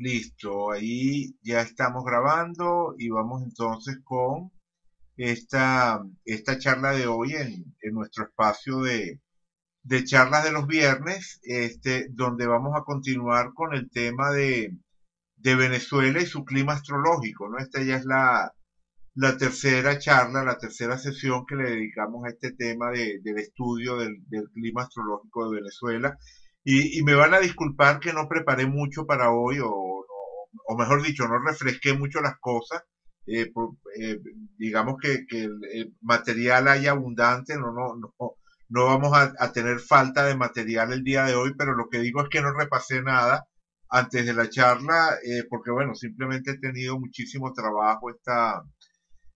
Listo, ahí ya estamos grabando y vamos entonces con esta, esta charla de hoy en, nuestro espacio de, charlas de los viernes, este, donde vamos a continuar con el tema de, Venezuela y su clima astrológico. ¿no? Esta ya es la, tercera charla, la tercera sesión que le dedicamos a este tema del estudio del, clima astrológico de Venezuela. Y, me van a disculpar que no preparé mucho para hoy, o mejor dicho, no refresqué mucho las cosas. Eh, eh, digamos que, el, material hay abundante, no, no, no, no vamos a, tener falta de material el día de hoy, pero lo que digo es que no repasé nada antes de la charla, eh, porque bueno, simplemente he tenido muchísimo trabajo esta,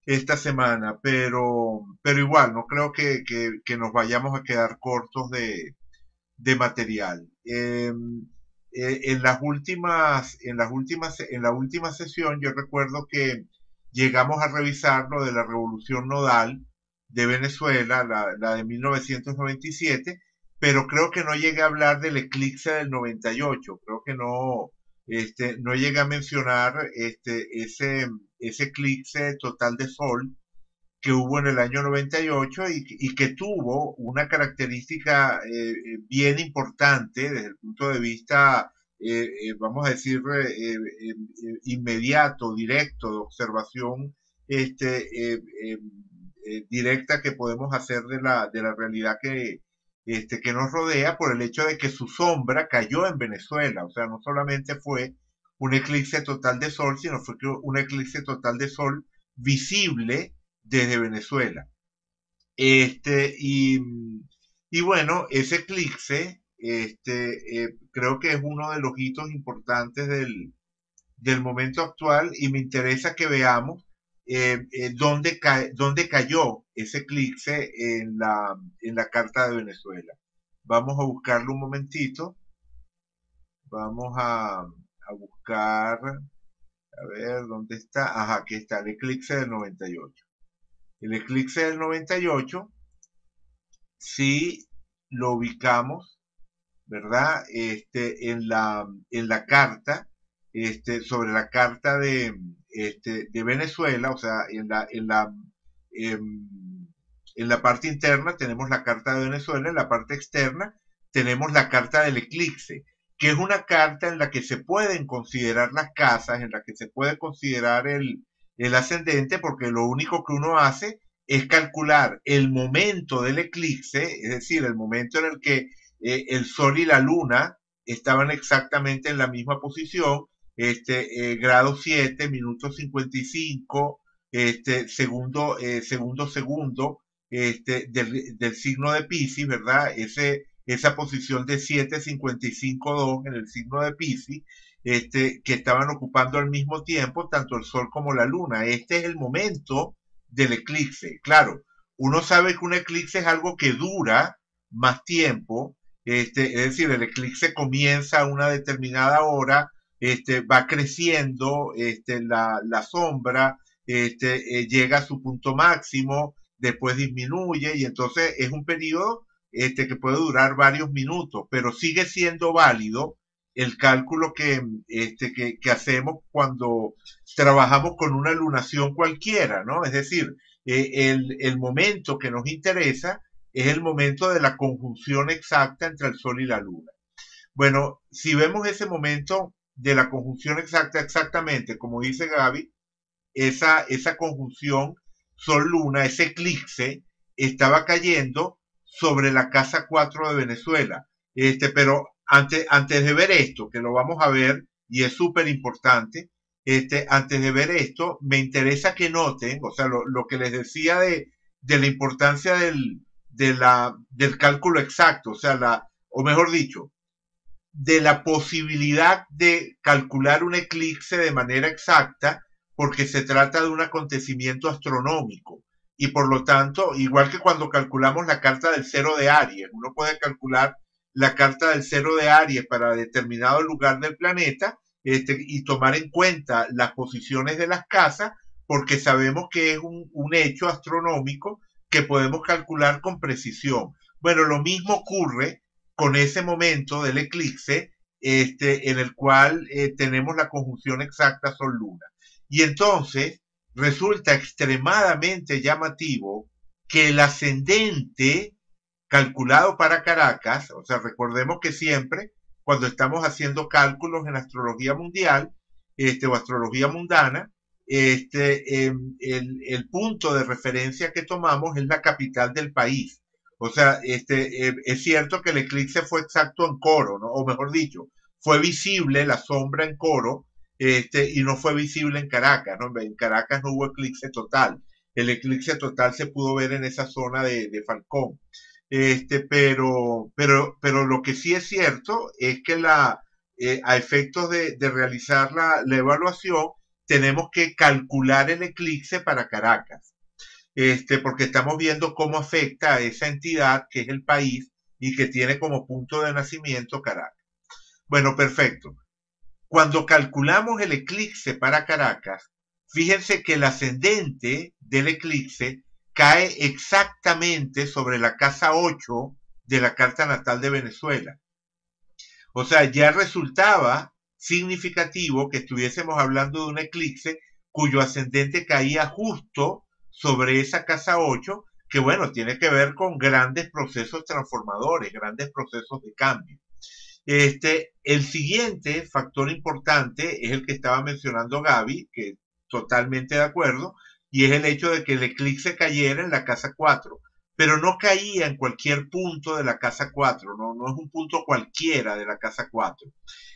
esta semana, pero, pero igual, no creo que, que nos vayamos a quedar cortos de, de material. Eh, en las últimas, en las últimas, en la última sesión yo recuerdo que llegamos a revisar lo de la revolución nodal de Venezuela, la, la de 1997, pero creo que no llegué a hablar del eclipse del 98, creo que no, este, no llegué a mencionar este, ese, ese eclipse total de sol que hubo en el año 98 y, y que tuvo una característica eh, eh, bien importante desde el punto de vista, eh, vamos a decir, inmediato, directo, de observación este, directa que podemos hacer de la, de la realidad que, este, que nos rodea por el hecho de que su sombra cayó en Venezuela. O sea, no solamente fue un eclipse total de sol, sino fue un eclipse total de sol visible desde Venezuela. Este, y, y bueno, ese eclipse este, eh, creo que es uno de los hitos importantes del, del momento actual y me interesa que veamos eh, eh, dónde, dónde, cayó ese eclipse en la, en la Carta de Venezuela. Vamos a buscarlo un momentito. Vamos a, a buscar, a ver, ¿dónde está? Ajá, aquí está, el eclipse del 98. El eclipse del 98, si lo ubicamos, ¿verdad? Este, en, la, en la carta, este, sobre la carta de, este, de Venezuela, o sea, en la, en la, em, en la parte interna tenemos la carta de Venezuela, en la parte externa tenemos la carta del eclipse, que es una carta en la que se pueden considerar las casas, en la que se puede considerar el, el ascendente porque lo único que uno hace es calcular el momento del eclipse, es decir, el momento en el que eh, el Sol y la Luna estaban exactamente en la misma posición, este, eh, grado 7, minuto 55, este, segundo, eh, segundo, segundo, este, del, del, signo de Pisces, ¿verdad? Ese, esa posición de 7.55.2 en el signo de Pisces, este, que estaban ocupando al mismo tiempo tanto el Sol como la Luna. Este es el momento del eclipse. Claro, uno sabe que un eclipse es algo que dura más tiempo, este, es decir, el eclipse comienza a una determinada hora, este, va creciendo este, la, la sombra, este, eh, llega a su punto máximo, después disminuye y entonces es un periodo este, que puede durar varios minutos, pero sigue siendo válido el cálculo que, este, que, hacemos cuando trabajamos con una lunación cualquiera, ¿no? Es decir, eh, el, el, momento que nos interesa es el momento de la conjunción exacta entre el Sol y la Luna. Bueno, si vemos ese momento de la conjunción exacta, exactamente, como dice Gaby, esa, esa conjunción Sol-Luna, ese eclipse, estaba cayendo sobre la casa 4 de Venezuela. Este, pero antes, de ver esto, que lo vamos a ver y es súper importante, este, antes de ver esto, me interesa que noten, o sea, lo, que les decía de, la importancia del cálculo exacto, o sea, la, o mejor dicho, de la posibilidad de calcular un eclipse de manera exacta, porque se trata de un acontecimiento astronómico. Y por lo tanto, igual que cuando calculamos la carta del cero de Aries, uno puede calcular la carta del cero de Aries para determinado lugar del planeta este, y tomar en cuenta las posiciones de las casas porque sabemos que es un, hecho astronómico que podemos calcular con precisión. Bueno, lo mismo ocurre con ese momento del eclipse este, en el cual eh, tenemos la conjunción exacta Sol-Luna. Y entonces resulta extremadamente llamativo que el ascendente calculado para Caracas, o sea, recordemos que siempre cuando estamos haciendo cálculos en astrología mundial este, o astrología mundana, este, em, el, punto de referencia que tomamos es la capital del país. O sea, este, em, es cierto que el eclipse fue exacto en Coro, ¿no? o mejor dicho, fue visible la sombra en Coro este, y no fue visible en Caracas. ¿no? En Caracas no hubo eclipse total. El eclipse total se pudo ver en esa zona de, de Falcón. Este, pero, pero, pero lo que sí es cierto es que eh, a efectos de, de realizar la, la, evaluación, tenemos que calcular el eclipse para Caracas, este, porque estamos viendo cómo afecta a esa entidad que es el país y que tiene como punto de nacimiento Caracas. Bueno, perfecto. Cuando calculamos el eclipse para Caracas, fíjense que el ascendente del eclipse cae exactamente sobre la casa 8 de la carta natal de Venezuela. O sea, ya resultaba significativo que estuviésemos hablando de un eclipse cuyo ascendente caía justo sobre esa casa 8, que bueno, tiene que ver con grandes procesos transformadores, grandes procesos de cambio. Este, el siguiente factor importante es el que estaba mencionando Gaby, que totalmente de acuerdo, y es el hecho de que el eclipse cayera en la casa 4, pero no caía en cualquier punto de la casa 4, no, no es un punto cualquiera de la casa 4.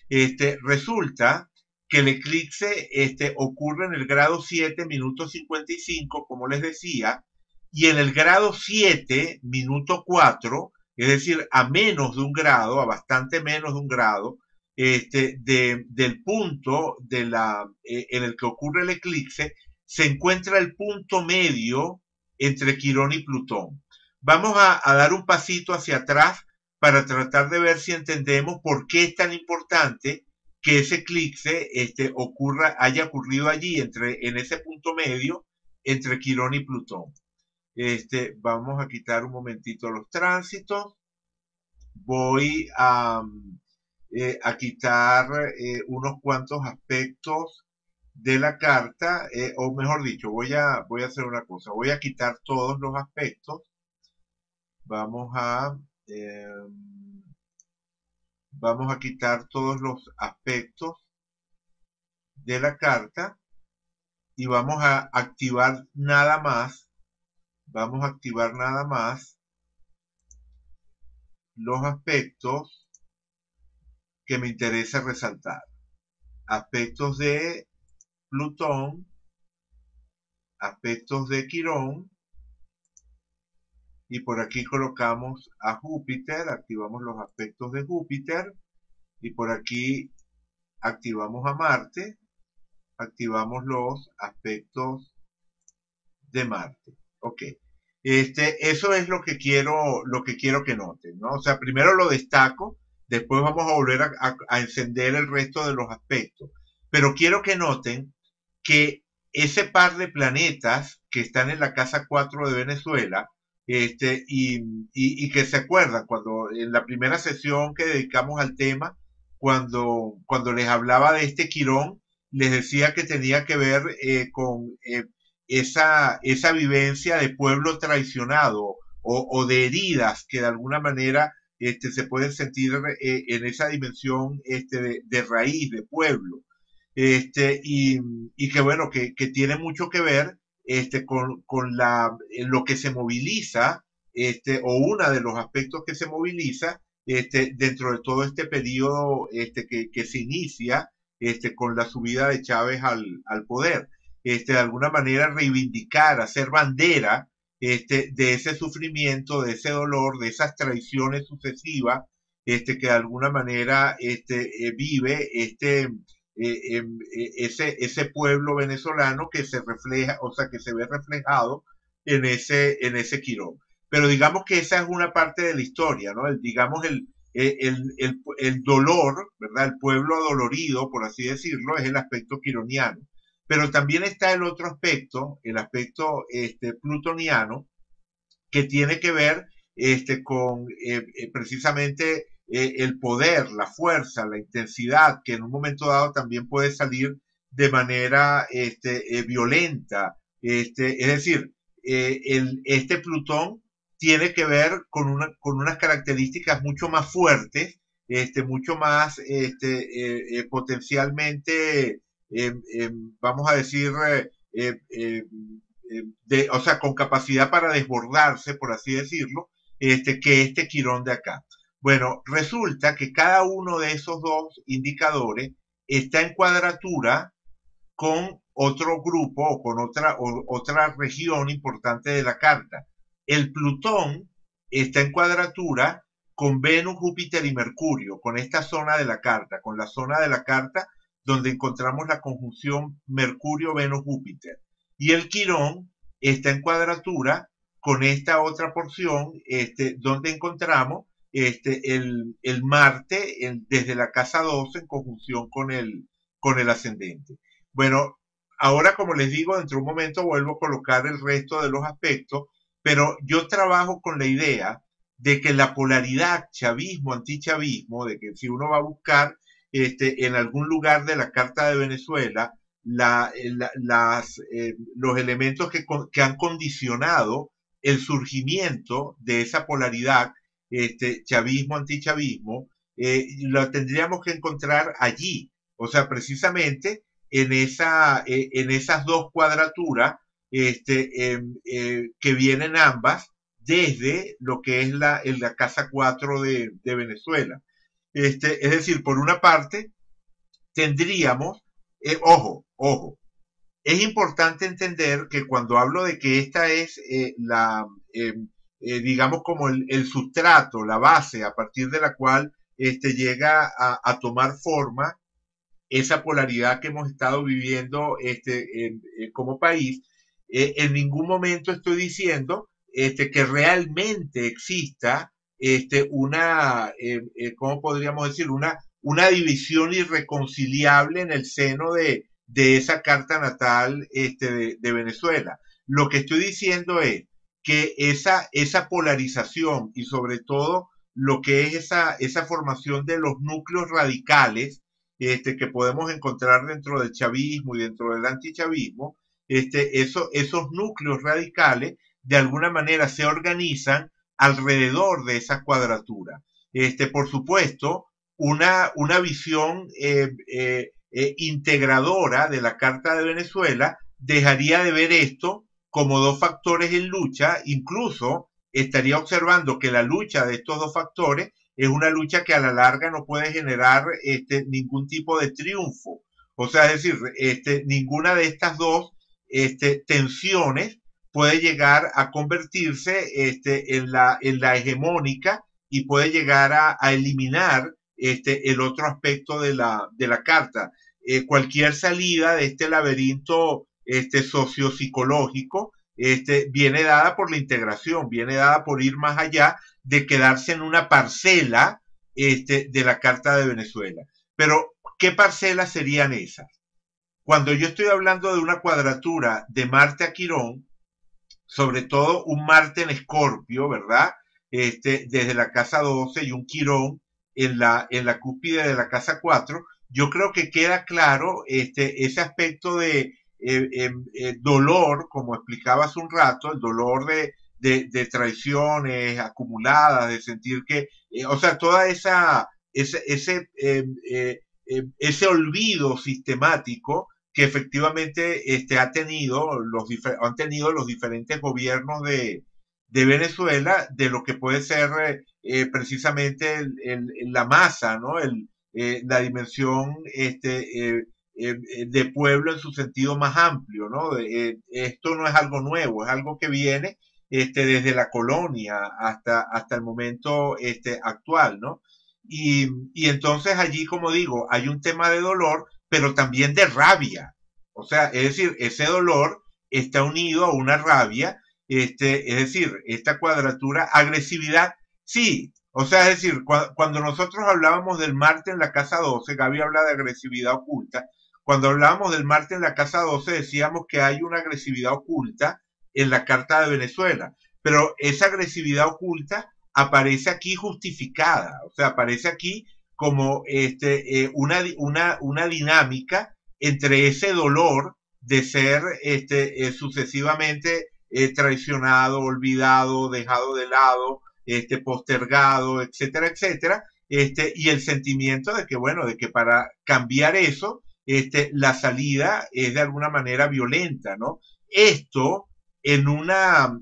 Este, resulta que el eclipse este, ocurre en el grado 7, minuto 55, como les decía, y en el grado 7, minuto 4, es decir, a menos de un grado, a bastante menos de un grado, este, de, del punto de la, eh, en el que ocurre el eclipse, se encuentra el punto medio entre Quirón y Plutón. Vamos a, dar un pasito hacia atrás para tratar de ver si entendemos por qué es tan importante que ese eclipse este, ocurra, haya ocurrido allí, entre, en ese punto medio, entre Quirón y Plutón. Este, vamos a quitar un momentito los tránsitos. Voy a, eh, a quitar eh, unos cuantos aspectos de la carta, eh, o mejor dicho, voy a, voy a hacer una cosa, voy a quitar todos los aspectos, vamos a, em, vamos a quitar todos los aspectos de la carta y vamos a activar nada más, vamos a activar nada más los aspectos que me interesa resaltar. Aspectos de Plutón, aspectos de Quirón, y por aquí colocamos a Júpiter, activamos los aspectos de Júpiter, y por aquí activamos a Marte, activamos los aspectos de Marte. Ok. Este, eso es lo que quiero, lo que quiero que noten, ¿no? O sea, primero lo destaco, después vamos a volver a, a encender el resto de los aspectos. Pero quiero que noten que ese par de planetas que están en la casa 4 de Venezuela, este, y, que se acuerdan cuando en la primera sesión que dedicamos al tema, cuando, cuando les hablaba de este Quirón, les decía que tenía que ver eh, con eh, esa, esa vivencia de pueblo traicionado o, de heridas que de alguna manera este, se pueden sentir eh, en esa dimensión este, de raíz, de pueblo este, y, y que bueno, que, que, tiene mucho que ver este, con, con la, eh, lo que se moviliza, este, o uno de los aspectos que se moviliza este, dentro de todo este periodo este, que, que se inicia este, con la subida de Chávez al, al poder. Este, de alguna manera reivindicar, hacer bandera este, de ese sufrimiento, de ese dolor, de esas traiciones sucesivas, este, que de alguna manera este, eh, vive este, eh, em, eh, ese, ese pueblo venezolano que se refleja, o sea, que se ve reflejado en ese, en ese Quirón. Pero digamos que esa es una parte de la historia, ¿no? El, digamos, el, el, el, el dolor, ¿verdad? El pueblo adolorido, por así decirlo, es el aspecto quironiano. Pero también está el otro aspecto, el aspecto este, plutoniano, que tiene que ver este, con eh, precisamente eh, el poder, la fuerza, la intensidad, que en un momento dado también puede salir de manera este, eh, violenta. Este, es decir, eh, este Plutón tiene que ver con, una, con unas características mucho más fuertes, este, mucho más este, potencialmente, em, em, vamos a decir, de, o sea, con capacidad para desbordarse, por así decirlo, este, que este Quirón de acá. Bueno, resulta que cada uno de esos dos indicadores está en cuadratura con otro grupo o con otra, otra región importante de la carta. El Plutón está en cuadratura con Venus, Júpiter y Mercurio, con esta zona de la carta, con la zona de la carta donde encontramos la conjunción Mercurio, Venus, Júpiter. Y el Quirón está en cuadratura con esta otra porción, este, donde encontramos este, el, el Marte desde la casa 12 en conjunción con el, con el ascendente. Bueno, ahora como les digo, dentro de un momento vuelvo a colocar el resto de los aspectos, pero yo trabajo con la idea de que la polaridad chavismo, antichavismo, de que si uno va a buscar este, en algún lugar de la Carta de Venezuela, la, las, eh, los elementos que, han condicionado el surgimiento de esa polaridad este, chavismo, antichavismo, eh, lo tendríamos que encontrar allí. O sea, precisamente en, esa, eh, en esas dos cuadraturas este, em, eh, que vienen ambas desde lo que es la, Casa 4 de, Venezuela. Este, es decir, por una parte, tendríamos, ojo, ojo, es importante entender que cuando hablo de que esta es la, em, eh, digamos, como el, sustrato, la base a partir de la cual este, llega a, tomar forma esa polaridad que hemos estado viviendo este, como país. Eh, en ningún momento estoy diciendo este, que realmente exista este, una, eh, ¿cómo podríamos decir? Una, una división irreconciliable en el seno de, de esa carta natal este, de Venezuela. Lo que estoy diciendo es que esa, esa polarización y sobre todo lo que es esa, esa formación de los núcleos radicales este, que podemos encontrar dentro del chavismo y dentro del antichavismo, este, eso, esos núcleos radicales de alguna manera se organizan alrededor de esa cuadratura. Este, por supuesto, una, una visión eh, eh, eh, integradora de la Carta de Venezuela dejaría de ver esto como dos factores en lucha, incluso estaría observando que la lucha de estos dos factores es una lucha que a la larga no puede generar este, ningún tipo de triunfo. O sea, es decir, este, ninguna de estas dos este, tensiones puede llegar a convertirse en, la, en la hegemónica y puede llegar a, eliminar el otro aspecto de la, de la carta. Eh, cualquier salida de este laberinto este, sociopsicológico, este, viene dada por la integración, viene dada por ir más allá de quedarse en una parcela este, de la Carta de Venezuela. Pero, ¿qué parcelas serían esas? Cuando yo estoy hablando de una cuadratura de Marte a Quirón, sobre todo un Marte en Escorpio, ¿verdad? Este, desde la casa 12 y un Quirón en la, en la cúspide de la casa 4, yo creo que queda claro este, ese aspecto de eh, eh, dolor, como explicaba hace un rato, el dolor de, de, traiciones acumuladas, de sentir que, eh, o sea, toda esa, ese, ese, em, em, ese olvido sistemático que efectivamente este, ha tenido los, han tenido los diferentes gobiernos de, de Venezuela de lo que puede ser precisamente la masa, ¿no? El, la dimensión este, eh, eh, de pueblo en su sentido más amplio, ¿no? Eh, esto no es algo nuevo, es algo que viene este, desde la colonia hasta, hasta el momento este, actual, ¿no? Y, y entonces allí, como digo, hay un tema de dolor, pero también de rabia. O sea, es decir, ese dolor está unido a una rabia, este, es decir, esta cuadratura, agresividad, sí, o sea, es decir, cuando nosotros hablábamos del Marte en la casa 12, Gaby habla de agresividad oculta, cuando hablábamos del Marte en la Casa 12 decíamos que hay una agresividad oculta en la Carta de Venezuela, pero esa agresividad oculta aparece aquí justificada, o sea, aparece aquí como este, eh, una, una, una, dinámica entre ese dolor de ser este, eh, sucesivamente eh, traicionado, olvidado, dejado de lado, este, postergado, etcétera, etcétera, este, y el sentimiento de que, bueno, de que para cambiar eso, este, la salida es de alguna manera violenta, ¿no? Esto en una,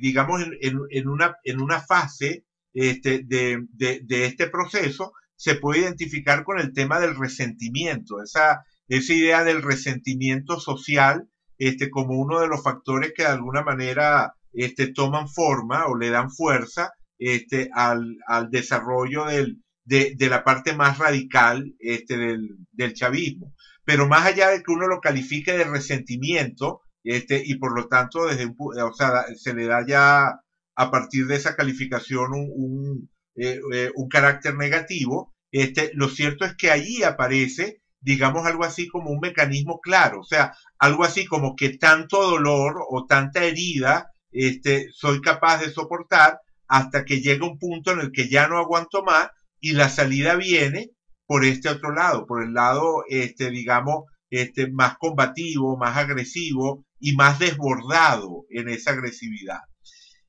digamos, en, en, una, en una fase este, de, de, de, este proceso se puede identificar con el tema del resentimiento, esa, esa idea del resentimiento social este, como uno de los factores que de alguna manera este, toman forma o le dan fuerza este, al, al desarrollo del, de, de, la parte más radical este, del, del, chavismo. Pero más allá de que uno lo califique de resentimiento, este, y por lo tanto desde o sea, se le da ya a partir de esa calificación un, un eh, eh, un carácter negativo, este, lo cierto es que allí aparece, digamos, algo así como un mecanismo claro, o sea, algo así como que tanto dolor o tanta herida este, soy capaz de soportar hasta que llega un punto en el que ya no aguanto más y la salida viene por este otro lado, por el lado, este, digamos, este, más combativo, más agresivo y más desbordado en esa agresividad.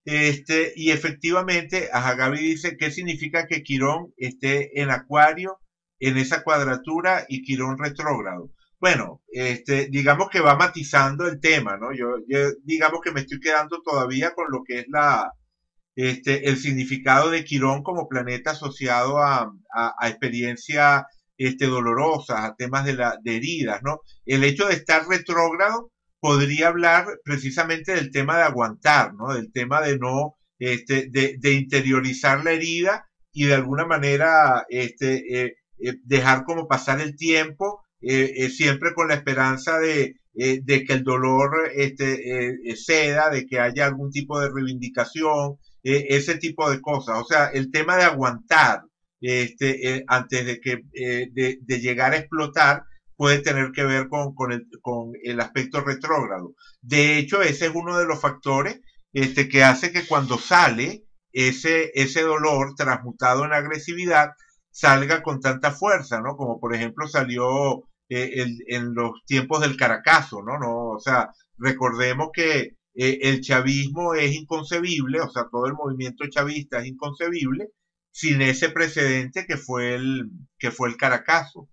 Este, y efectivamente, Gaby dice, ¿qué significa que Quirón esté en Acuario, en esa cuadratura y Quirón retrógrado? Bueno, este, digamos que va matizando el tema, ¿no? Yo, digamos que me estoy quedando todavía con lo que es la, este, el significado de Quirón como planeta asociado a, experiencias este, dolorosas, a temas de, la, de heridas, ¿no? El hecho de estar retrógrado podría hablar precisamente del tema de aguantar, ¿no? Del tema de no, este, de, de interiorizar la herida y de alguna manera este, eh, eh, dejar como pasar el tiempo, eh, siempre con la esperanza de, de que el dolor este, ceda, de que haya algún tipo de reivindicación, ese tipo de cosas. O sea, el tema de aguantar este, antes de, que, de, de llegar a explotar puede tener que ver con, con, el, con el aspecto retrógrado. De hecho, ese es uno de los factores este, que hace que cuando sale ese, ese dolor transmutado en agresividad salga con tanta fuerza, ¿no? Como por ejemplo salió eh, en los tiempos del Caracazo, ¿no? ¿no? O sea, recordemos que eh, el chavismo es inconcebible, o sea, todo el movimiento chavista es inconcebible sin ese precedente que fue el, que fue el Caracazo.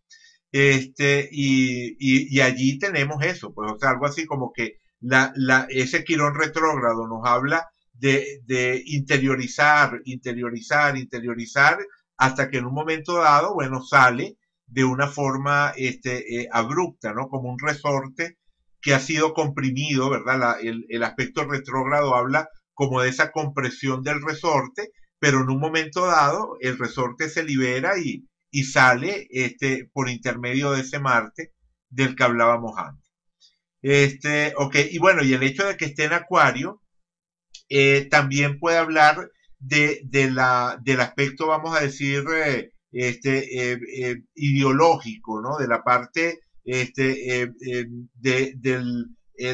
Este, y, y, allí tenemos eso, pues, o sea, algo así como que la, la, ese quirón retrógrado nos habla de, de interiorizar, interiorizar, interiorizar, hasta que en un momento dado, bueno, sale de una forma este, eh, abrupta, ¿no? Como un resorte que ha sido comprimido, ¿verdad? El, aspecto retrógrado habla como de esa compresión del resorte, pero en un momento dado el resorte se libera y, y sale este, por intermedio de ese Marte del que hablábamos antes. Este, ok, y bueno, y el hecho de que esté en Acuario eh, también puede hablar de, de, la, del aspecto, vamos a decir, eh, este, eh, ideológico, ¿no? De la parte este, de, de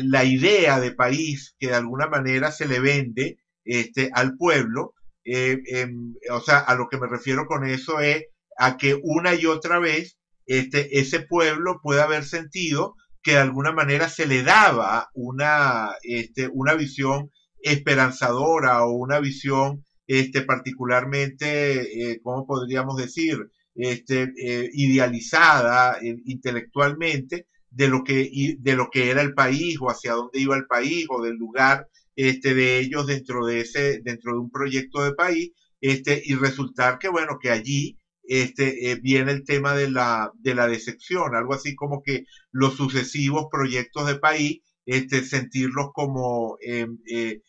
la idea de país que de alguna manera se le vende este, al pueblo. Em, o sea, a lo que me refiero con eso es a que una y otra vez este, ese pueblo pueda haber sentido que de alguna manera se le daba una, este, una visión esperanzadora o una visión este, particularmente, eh, ¿cómo podríamos decir? Este, eh, idealizada eh, intelectualmente de lo, que, de lo que era el país o hacia dónde iba el país o del lugar este, de ellos dentro de, ese, dentro de un proyecto de país este, y resultar que, bueno, que allí este, eh, viene el tema de la, de la decepción, algo así como que los sucesivos proyectos de país, este, sentirlos como eh, eh,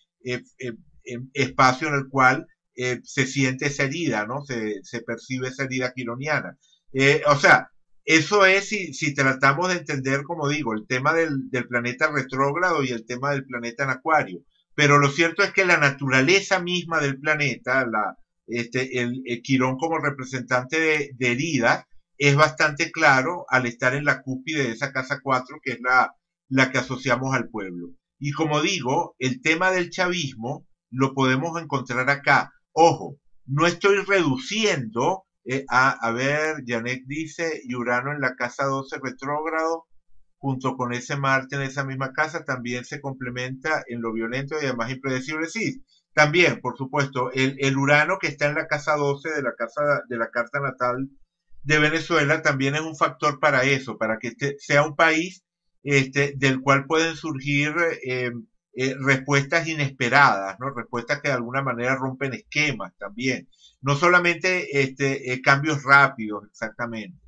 espacio en el cual se siente esa herida, ¿no? Se, se percibe esa herida quironiana. o sea, eso es si, si, tratamos de entender, como digo, el tema del, del planeta retrógrado y el tema del planeta en acuario. Pero lo cierto es que la naturaleza misma del planeta, la, este, el, Quirón como representante de, de heridas es bastante claro al estar en la cúpide de esa casa 4, que es la, la que asociamos al pueblo. Y como digo, el tema del chavismo lo podemos encontrar acá, Ojo, no estoy reduciendo eh, a, a ver, Janet dice, y Urano en la casa 12 retrógrado, junto con ese Marte en esa misma casa, también se complementa en lo violento y además impredecible. Sí, también, por supuesto, el, el, Urano que está en la casa 12 de la casa de la carta natal de Venezuela también es un factor para eso, para que este sea un país este, del cual pueden surgir eh, eh, respuestas inesperadas. Respuestas que de alguna manera rompen esquemas también. No solamente este, eh, cambios rápidos, exactamente.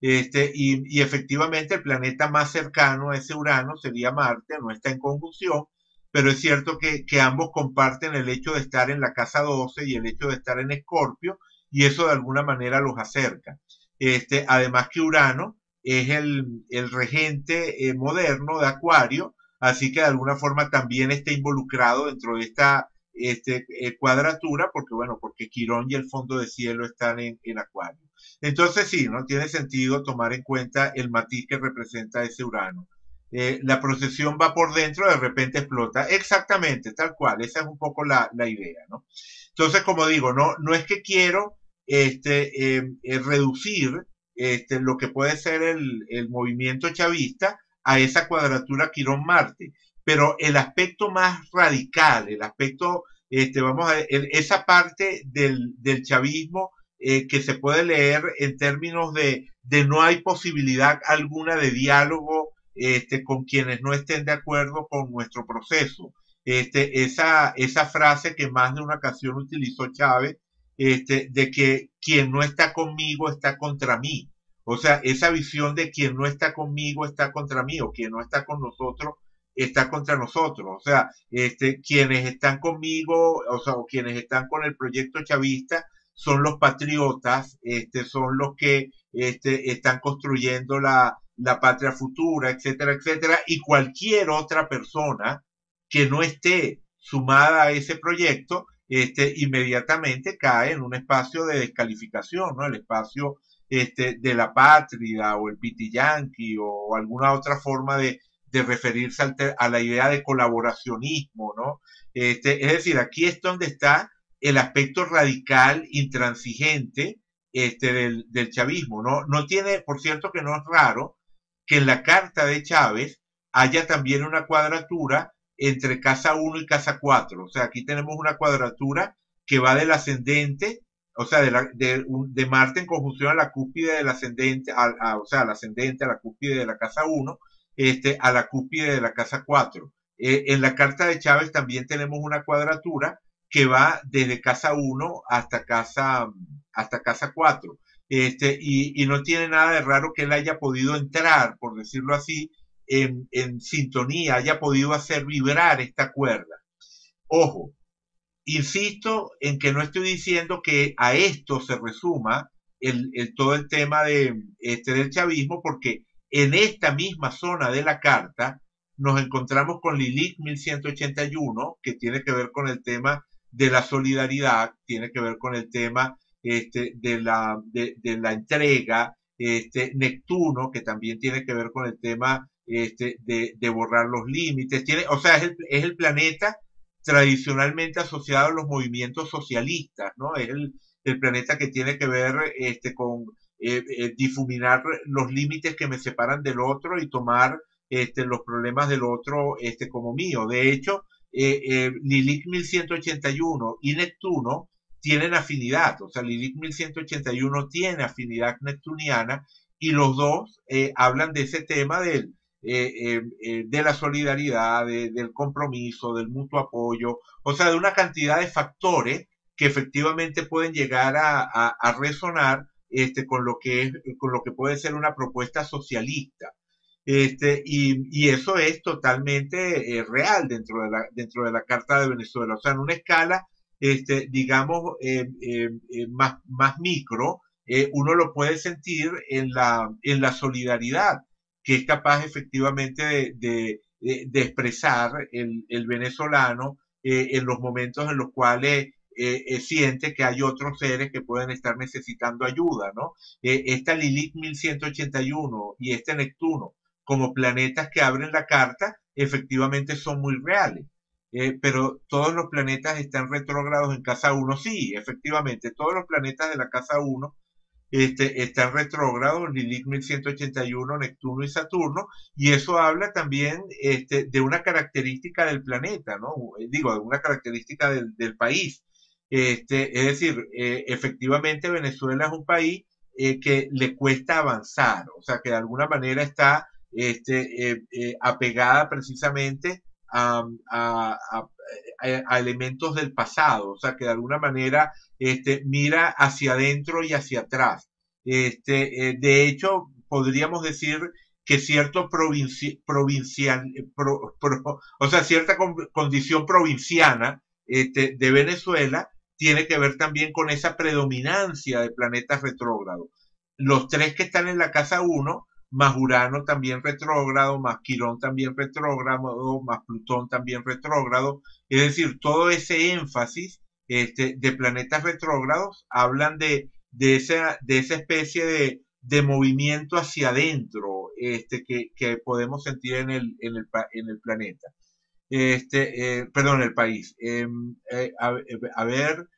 Este, y, efectivamente el planeta más cercano a ese Urano sería Marte, no está en conjunción, pero es cierto que, ambos comparten el hecho de estar en la casa 12 y el hecho de estar en Escorpio, y eso de alguna manera los acerca. Este, además que Urano es el, el regente eh, moderno de Acuario, así que de alguna forma también está involucrado dentro de esta este, eh, cuadratura, porque bueno, porque Quirón y el fondo de cielo están en, en, Acuario. Entonces sí, ¿no? Tiene sentido tomar en cuenta el matiz que representa ese Urano. Eh, la procesión va por dentro, de repente explota. Exactamente, tal cual. Esa es un poco la, la idea, ¿no? Entonces, como digo, no, no es que quiero este, eh, reducir este, lo que puede ser el, el, movimiento chavista a esa cuadratura Quirón-Marte. Pero el aspecto más radical, el aspecto, este, vamos a ver, esa parte del, del chavismo eh, que se puede leer en términos de, de, no hay posibilidad alguna de diálogo este, con quienes no estén de acuerdo con nuestro proceso. Este, esa, esa frase que más de una ocasión utilizó Chávez, este, de que quien no está conmigo está contra mí. O sea, esa visión de quien no está conmigo está contra mí o quien no está con nosotros está contra nosotros. O sea, este, quienes están conmigo, o sea, o quienes están con el proyecto chavista son los patriotas, este, son los que este, están construyendo la, la patria futura, etcétera, etcétera, y cualquier otra persona que no esté sumada a ese proyecto este, inmediatamente cae en un espacio de descalificación, ¿no? El espacio este, de la patria o el pitiyanqui o alguna otra forma de, referirse a la idea de colaboracionismo, ¿no? Este, es decir, aquí es donde está el aspecto radical, intransigente este, del, del chavismo, ¿no? No tiene, por cierto que no es raro que en la carta de Chávez haya también una cuadratura entre casa 1 y casa 4. O sea, aquí tenemos una cuadratura que va del ascendente, o sea, de, de, Marte en conjunción a la cúspide del ascendente, a, o sea, al ascendente, a la cúspide de la casa 1, este, a la cúspide de la casa 4. Eh, en la carta de Chávez también tenemos una cuadratura que va desde casa 1 hasta casa, hasta casa 4. Este, y, y no tiene nada de raro que él haya podido entrar, por decirlo así, en, en sintonía, haya podido hacer vibrar esta cuerda. Ojo, insisto en que no estoy diciendo que a esto se resuma el, todo el tema de, este, del chavismo, porque en esta misma zona de la carta nos encontramos con Lilith 1181, que tiene que ver con el tema de la solidaridad, tiene que ver con el tema este, de, la, entrega, este, Neptuno, que también tiene que ver con el tema este, de, de, borrar los límites. Tiene, o sea, es el, es el, planeta tradicionalmente asociado a los movimientos socialistas, ¿no? Es el, planeta que tiene que ver este, con eh, eh, difuminar los límites que me separan del otro y tomar este, los problemas del otro este, como mío. De hecho, eh, eh Lilith 1181 y Neptuno tienen afinidad, o sea, Lilith 1181 tiene afinidad neptuniana y los dos eh, hablan de ese tema del, eh, eh, eh, de la solidaridad, de, del compromiso, del mutuo apoyo, o sea, de una cantidad de factores que efectivamente pueden llegar a, resonar este, con, lo que es, con lo que puede ser una propuesta socialista. Este, y, eso es totalmente real dentro de, la, dentro de la Carta de Venezuela, o sea, en una escala, este, digamos, más, más micro, uno lo puede sentir en la, en la solidaridad que es capaz efectivamente de, de, de expresar el, el venezolano eh, en los momentos en los cuales eh, eh, siente que hay otros seres que pueden estar necesitando ayuda, ¿no? esta Lilith 1181 y este Neptuno como planetas que abren la carta efectivamente son muy reales. pero todos los planetas están retrógrados en casa 1. Sí, efectivamente, todos los planetas de la casa 1 este, están retrógrados, Lilith 1181, Neptuno y Saturno, y eso habla también este, de una característica del planeta, ¿no? Digo, de una característica del, país. Este, es decir, eh, efectivamente Venezuela es un país eh, que le cuesta avanzar, o sea, que de alguna manera está este, eh, apegada precisamente a, elementos del pasado, o sea, que de alguna manera este, mira hacia adentro y hacia atrás. Este, eh, de hecho, podríamos decir que cierto provincial, o sea, cierta condición provinciana este, de Venezuela tiene que ver también con esa predominancia de planetas retrógrados. Los tres que están en la casa 1 más Urano también retrógrado, más Quirón también retrógrado, más Plutón también retrógrado. Es decir, todo ese énfasis este, de planetas retrógrados hablan de, de, esa, de esa especie de, de movimiento hacia adentro este, que, que, podemos sentir en el, en el, en el planeta. Este, eh, perdón, el país. Em, eh, a, ver,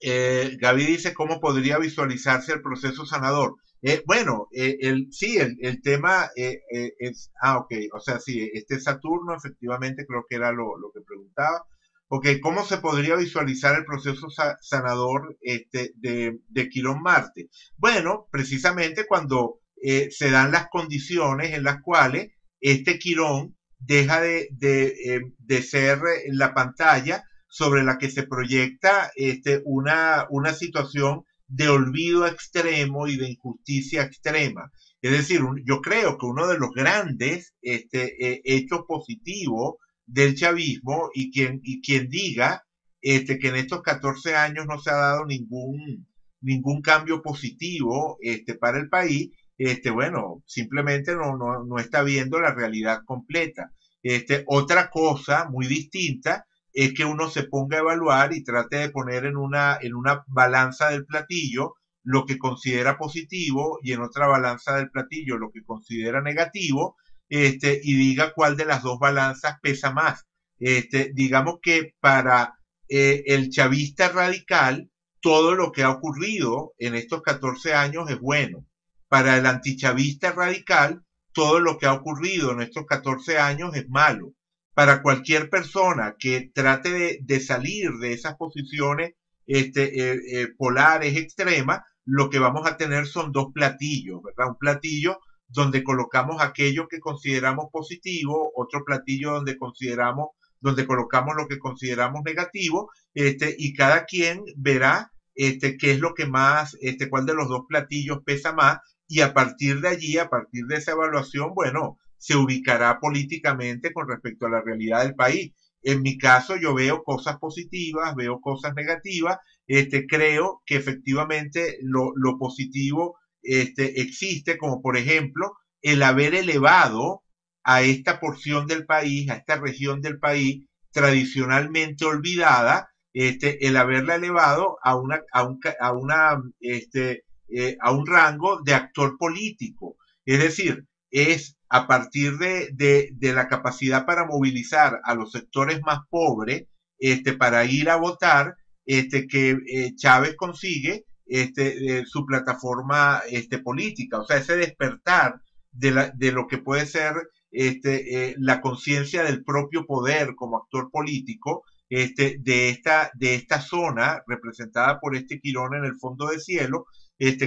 eh, Gaby dice, ¿cómo podría visualizarse el proceso sanador? Bueno, el, sí, el, el tema es, ah, ok, o sea, sí, este Saturno efectivamente creo que era lo, lo que preguntaba. Ok, ¿cómo se podría visualizar el proceso sanador este, de, de Quirón Marte? Bueno, precisamente cuando se dan las condiciones en las cuales este Quirón deja de, de, de ser la pantalla sobre la que se proyecta este, una, una situación de olvido extremo y de injusticia extrema. Es decir, yo creo que uno de los grandes este, eh, hechos positivos del chavismo y quien, y quien diga este, que en estos 14 años no se ha dado ningún, ningún cambio positivo este, para el país, este, bueno, simplemente no, no, no está viendo la realidad completa. Este, otra cosa muy distinta es que uno se ponga a evaluar y trate de poner en una, en una balanza del platillo lo que considera positivo y en otra balanza del platillo lo que considera negativo, este, y diga cuál de las dos balanzas pesa más. Este, digamos que para eh, el chavista radical, todo lo que ha ocurrido en estos 14 años es bueno. Para el antichavista radical, todo lo que ha ocurrido en estos 14 años es malo para cualquier persona que trate de, salir de esas posiciones este, eh, eh, polares extremas, lo que vamos a tener son dos platillos, ¿verdad? Un platillo donde colocamos aquello que consideramos positivo, otro platillo donde consideramos, donde colocamos lo que consideramos negativo, este, y cada quien verá este, qué es lo que más, este, cuál de los dos platillos pesa más, y a partir de allí, a partir de esa evaluación, bueno, se ubicará políticamente con respecto a la realidad del país. En mi caso, yo veo cosas positivas, veo cosas negativas. Este, creo que efectivamente lo, lo positivo este, existe, como por ejemplo el haber elevado a esta porción del país, a esta región del país tradicionalmente olvidada, este, el haberla elevado a una, a un, a una, este, eh, a un rango de actor político. Es decir, es a partir de, de, la capacidad para movilizar a los sectores más pobres este, para ir a votar, este, que eh, Chávez consigue este, su plataforma este, política, o sea, ese despertar de, la, de lo que puede ser este, eh, la conciencia del propio poder como actor político este, de, esta, de esta zona representada por este Quirón en el fondo de cielo,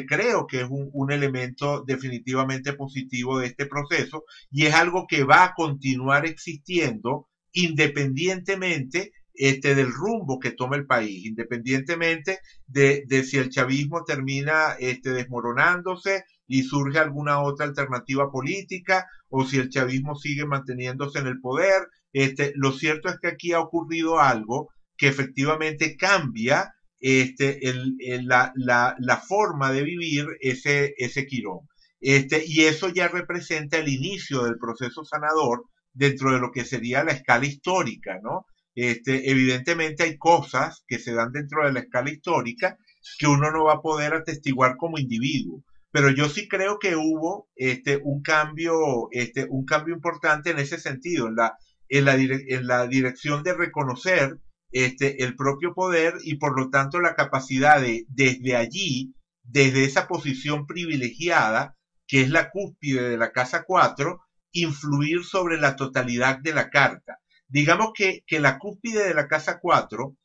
creo que es un, elemento definitivamente positivo de este proceso y es algo que va a continuar existiendo independientemente este, del rumbo que tome el país, independientemente de, si el chavismo termina este, desmoronándose y surge alguna otra alternativa política o si el chavismo sigue manteniéndose en el poder. Este, lo cierto es que aquí ha ocurrido algo que efectivamente cambia este, el, la, la, la, forma de vivir ese, ese quirón. Este, y eso ya representa el inicio del proceso sanador dentro de lo que sería la escala histórica, ¿no? Este, evidentemente hay cosas que se dan dentro de la escala histórica que uno no va a poder atestiguar como individuo. Pero yo sí creo que hubo este, un, cambio, este, un cambio importante en ese sentido, en la, dirección de reconocer este, el propio poder y por lo tanto la capacidad de desde allí, desde esa posición privilegiada, que es la cúspide de la casa 4, influir sobre la totalidad de la carta. Digamos que, que la cúspide de la casa 4,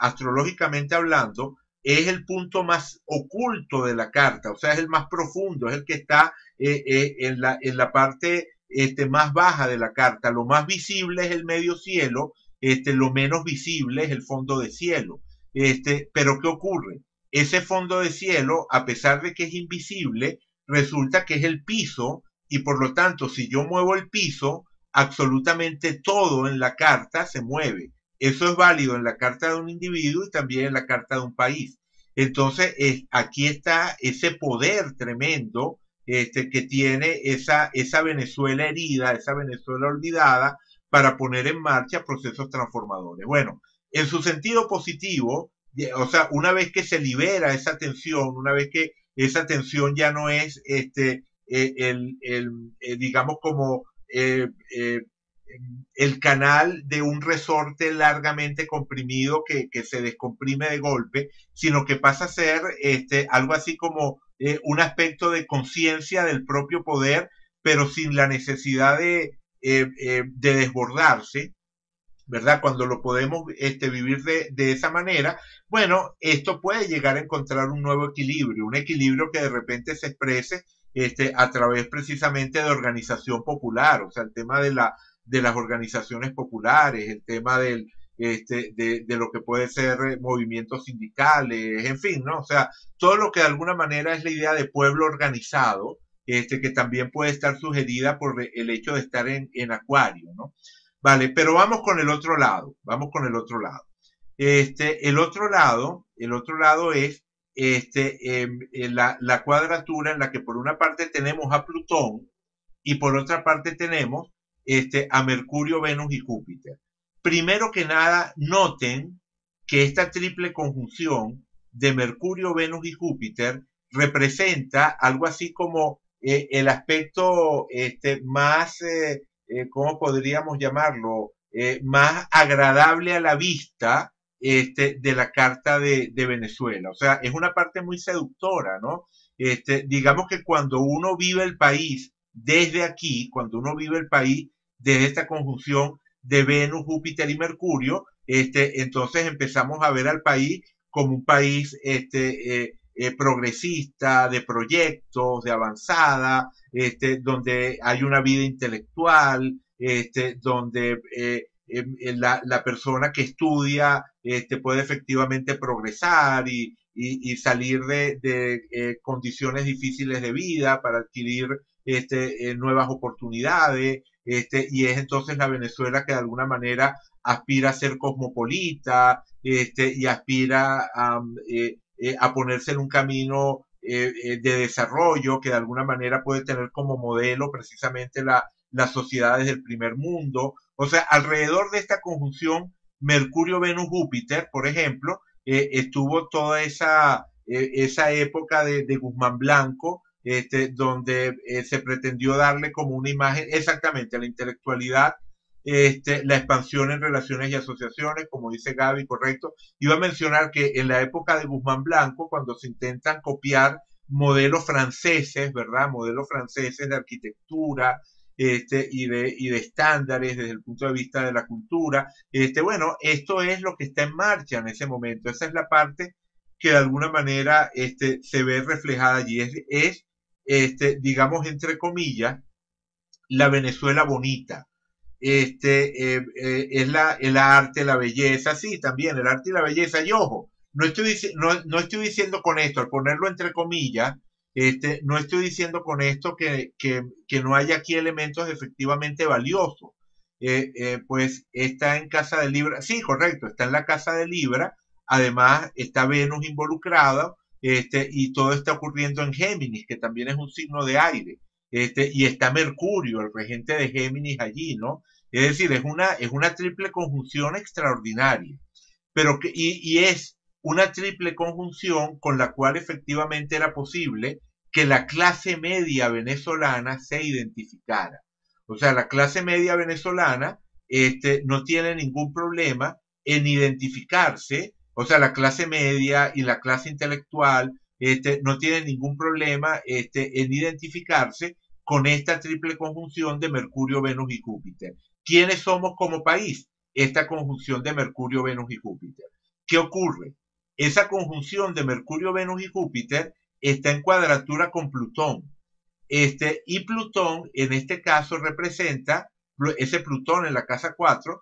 astrológicamente hablando, es el punto más oculto de la carta, o sea, es el más profundo, es el que está eh, eh, en, la, en la parte este, más baja de la carta. Lo más visible es el medio cielo, este, lo menos visible es el fondo de cielo. Este, pero ¿qué ocurre? Ese fondo de cielo, a pesar de que es invisible, resulta que es el piso y por lo tanto, si yo muevo el piso, absolutamente todo en la carta se mueve. Eso es válido en la carta de un individuo y también en la carta de un país. Entonces, aquí está ese poder tremendo este, que tiene esa, esa Venezuela herida, esa Venezuela olvidada, para poner en marcha procesos transformadores. Bueno, en su sentido positivo, o sea, una vez que se libera esa tensión, una vez que esa tensión ya no es, este, eh, el, eh, digamos, como eh, el canal de un resorte largamente comprimido que, que, se descomprime de golpe, sino que pasa a ser este, algo así como un aspecto de conciencia del propio poder, pero sin la necesidad de, eh, eh, de desbordarse, ¿verdad? Cuando lo podemos este, vivir de, de, esa manera, bueno, esto puede llegar a encontrar un nuevo equilibrio, un equilibrio que de repente se exprese este, a través precisamente de organización popular, o sea, el tema de, la, de las organizaciones populares, el tema del, este, de, de, lo que puede ser eh, movimientos sindicales, en fin, ¿no? O sea, todo lo que de alguna manera es la idea de pueblo organizado, este, que también puede estar sugerida por el hecho de estar en, en acuario, ¿no? Vale, pero vamos con el otro lado, vamos con el otro lado. Este, el otro lado, el otro lado es este, em, la, la, cuadratura en la que por una parte tenemos a Plutón y por otra parte tenemos este, a Mercurio, Venus y Júpiter. Primero que nada, noten que esta triple conjunción de Mercurio, Venus y Júpiter representa algo así como eh, el aspecto este, más, eh, eh, ¿cómo podríamos llamarlo? más agradable a la vista este, de la Carta de, Venezuela. O sea, es una parte muy seductora, ¿no? Este, digamos que cuando uno vive el país desde aquí, cuando uno vive el país desde esta conjunción de Venus, Júpiter y Mercurio, este, entonces empezamos a ver al país como un país este, eh, progresista, de proyectos, de avanzada, este, donde hay una vida intelectual, este, donde eh, em, la, la, persona que estudia este, puede efectivamente progresar y, y, salir de, de eh, condiciones difíciles de vida para adquirir este, nuevas oportunidades. Este, y es entonces la Venezuela que de alguna manera aspira a ser cosmopolita este, y aspira a, eh, a ponerse en un camino eh, eh, de desarrollo que de alguna manera puede tener como modelo precisamente la, las sociedades del primer mundo. O sea, alrededor de esta conjunción Mercurio, Venus, Júpiter, por ejemplo, estuvo toda esa, esa época de, Guzmán Blanco, este, donde se pretendió darle como una imagen exactamente a la intelectualidad este, la expansión en relaciones y asociaciones, como dice Gaby, correcto. Iba a mencionar que en la época de Guzmán Blanco, cuando se intentan copiar modelos franceses, ¿verdad? Modelos franceses de arquitectura, este, y, de, estándares desde el punto de vista de la cultura. Este, bueno, esto es lo que está en marcha en ese momento. Esa es la parte que de alguna manera este, se ve reflejada allí. Es, es este, digamos, entre comillas, la Venezuela bonita este, eh, eh, es la, el arte, la belleza, sí, también el arte y la belleza. Y ojo, no estoy, no, no estoy diciendo con esto, al ponerlo entre comillas, este, no estoy diciendo con esto que, que, no haya aquí elementos efectivamente valiosos. Eh, pues está en casa de Libra, sí, correcto, está en la casa de Libra, además está Venus involucrada, este, y todo está ocurriendo en Géminis, que también es un signo de aire. Este, y está Mercurio, el regente de Géminis allí, ¿no? Es decir, es una, es una triple conjunción extraordinaria, pero que, y, y es una triple conjunción con la cual efectivamente era posible que la clase media venezolana se identificara. O sea, la clase media venezolana este, no tiene ningún problema en identificarse, o sea, la clase media y la clase intelectual este, no tienen ningún problema este, en identificarse con esta triple conjunción de Mercurio, Venus y Júpiter. ¿Quiénes somos como país? Esta conjunción de Mercurio, Venus y Júpiter. ¿Qué ocurre? Esa conjunción de Mercurio, Venus y Júpiter está en cuadratura con Plutón. Este, y Plutón en este caso representa, ese Plutón en la casa 4,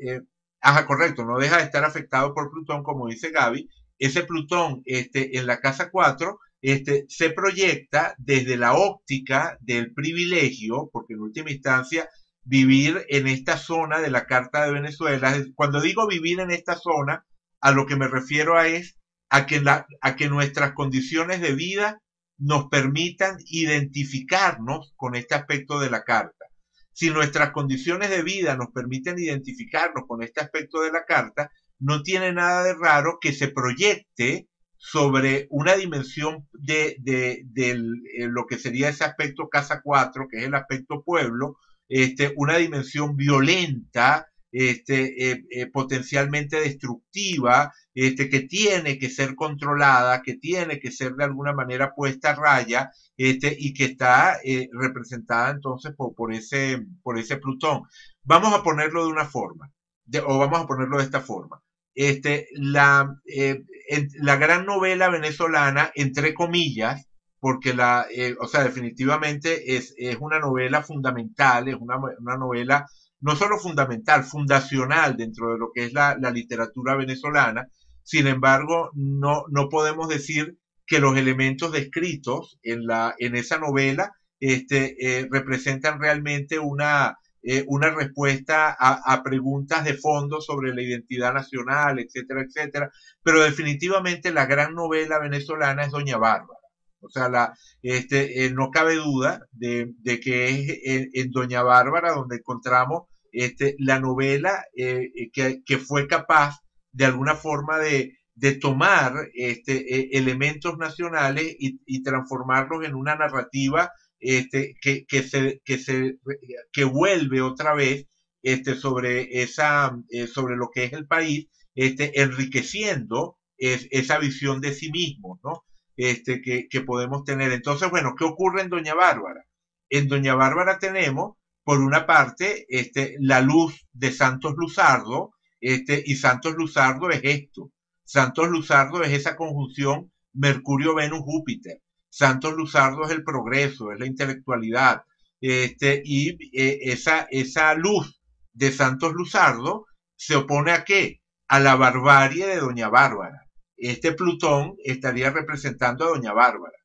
eh, ajá, correcto, no deja de estar afectado por Plutón, como dice Gaby. Ese Plutón este, en la casa 4 este, se proyecta desde la óptica del privilegio, porque en última instancia vivir en esta zona de la Carta de Venezuela, cuando digo vivir en esta zona, a lo que me refiero a es a que, la, a que nuestras condiciones de vida nos permitan identificarnos con este aspecto de la carta. Si nuestras condiciones de vida nos permiten identificarnos con este aspecto de la carta, no tiene nada de raro que se proyecte sobre una dimensión de, de, eh, lo que sería ese aspecto casa 4, que es el aspecto pueblo, este, una dimensión violenta, este, eh, eh, potencialmente destructiva, este, que tiene que ser controlada, que tiene que ser de alguna manera puesta a raya este, y que está representada entonces por, ese, por ese Plutón. Vamos a ponerlo de una forma, o vamos a ponerlo de esta forma. Este, la, la gran novela venezolana, entre comillas, porque la, eh, o sea, definitivamente es, es, una novela fundamental, es una, una, novela no solo fundamental, fundacional dentro de lo que es la, la literatura venezolana. Sin embargo, no, no podemos decir que los elementos descritos en, la, en esa novela este, eh, representan realmente una, eh, una respuesta a, preguntas de fondo sobre la identidad nacional, etcétera, etcétera. Pero definitivamente la gran novela venezolana es Doña Bárbara. O sea, la, este, eh, no cabe duda de, que es en, Doña Bárbara donde encontramos este, la novela eh, que, fue capaz de alguna forma de, tomar este, elementos nacionales y, y transformarlos en una narrativa este, que, se, que, se, que vuelve otra vez este, sobre, esa, eh, sobre lo que es el país, este, enriqueciendo esa visión de sí mismo, ¿no? Este, que, que, podemos tener. Entonces, bueno, ¿qué ocurre en Doña Bárbara? En Doña Bárbara tenemos, por una parte, este, la luz de Santos Luzardo, este, y Santos Luzardo es esto. Santos Luzardo es esa conjunción Mercurio-Venus-Júpiter. Santos Luzardo es el progreso, es la intelectualidad. Este, y eh, esa, esa luz de Santos Luzardo se opone a qué? A la barbarie de Doña Bárbara. Este Plutón estaría representando a Doña Bárbara.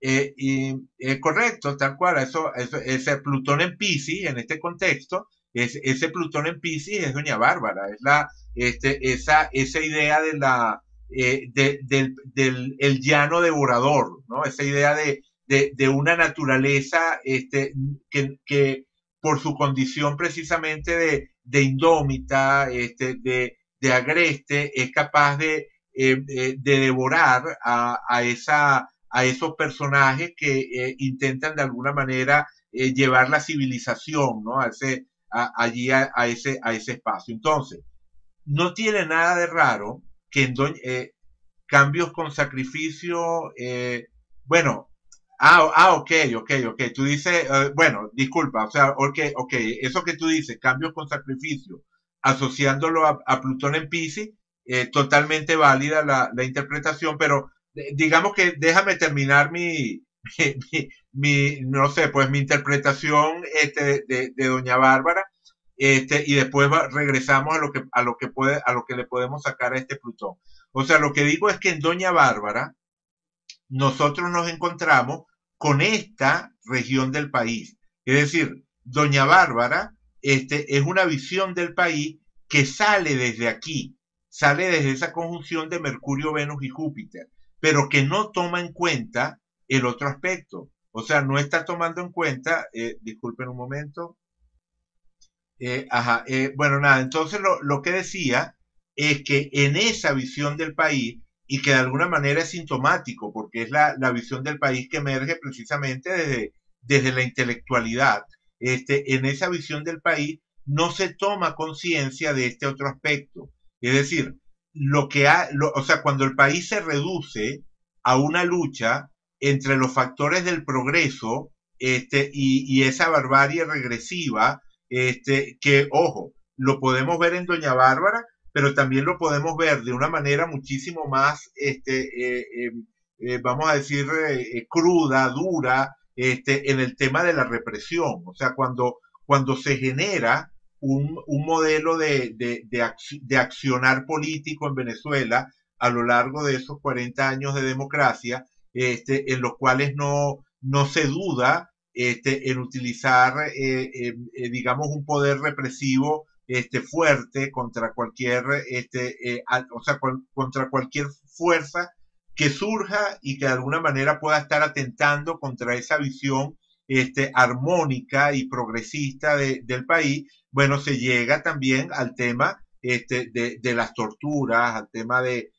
Eh, y es correcto, tal cual, eso, ese Plutón en Pisces, en este contexto, es, ese Plutón en Pisces es Doña Bárbara, es la, este, esa, esa idea de la, eh, del, del el llano devorador, ¿no? Esa idea de, de, una naturaleza este, que, que, por su condición precisamente de, de indómita, este, de, de, agreste, es capaz de, eh, eh, de devorar a, a, esa, a esos personajes que intentan de alguna manera llevar la civilización, ¿no? A ese, allí a, a, ese, a ese espacio. Entonces, no tiene nada de raro que en eh, cambios con sacrificio, eh, bueno, ah, ah, ok, ok, ok, tú dices, eh, bueno, disculpa, o sea, ok, ok, eso que tú dices, cambios con sacrificio, asociándolo a, Plutón en Pisces, totalmente válida la, interpretación, pero digamos que déjame terminar mi, mi, no sé, pues mi interpretación este, de, Doña Bárbara este, y después regresamos a lo, que, a, lo que puede, a lo que le podemos sacar a este Plutón. O sea, lo que digo es que en Doña Bárbara nosotros nos encontramos con esta región del país. Es decir, Doña Bárbara este, es una visión del país que sale desde aquí, sale desde esa conjunción de Mercurio, Venus y Júpiter, pero que no toma en cuenta el otro aspecto. O sea, no está tomando en cuenta, eh, disculpen un momento, eh, ajá, eh, bueno, nada, entonces lo, que decía es que en esa visión del país, y que de alguna manera es sintomático, porque es la, visión del país que emerge precisamente desde, desde la intelectualidad, este, en esa visión del país no se toma conciencia de este otro aspecto. Es decir, lo que ha, o sea, cuando el país se reduce a una lucha entre los factores del progreso este, y, esa barbarie regresiva, este, que, ojo, lo podemos ver en Doña Bárbara, pero también lo podemos ver de una manera muchísimo más, este, eh, em, eh, vamos a decir, eh, cruda, dura, este, en el tema de la represión. O sea, cuando, cuando se genera un, modelo de, de, accionar político en Venezuela a lo largo de esos 40 años de democracia, este, en los cuales no, no se duda este, en utilizar, digamos, un poder represivo este, fuerte contra cualquier, este, eh, o sea, contra cualquier fuerza que surja y que de alguna manera pueda estar atentando contra esa visión este, armónica y progresista del país, bueno, se llega también al tema este, de, las torturas, al tema de,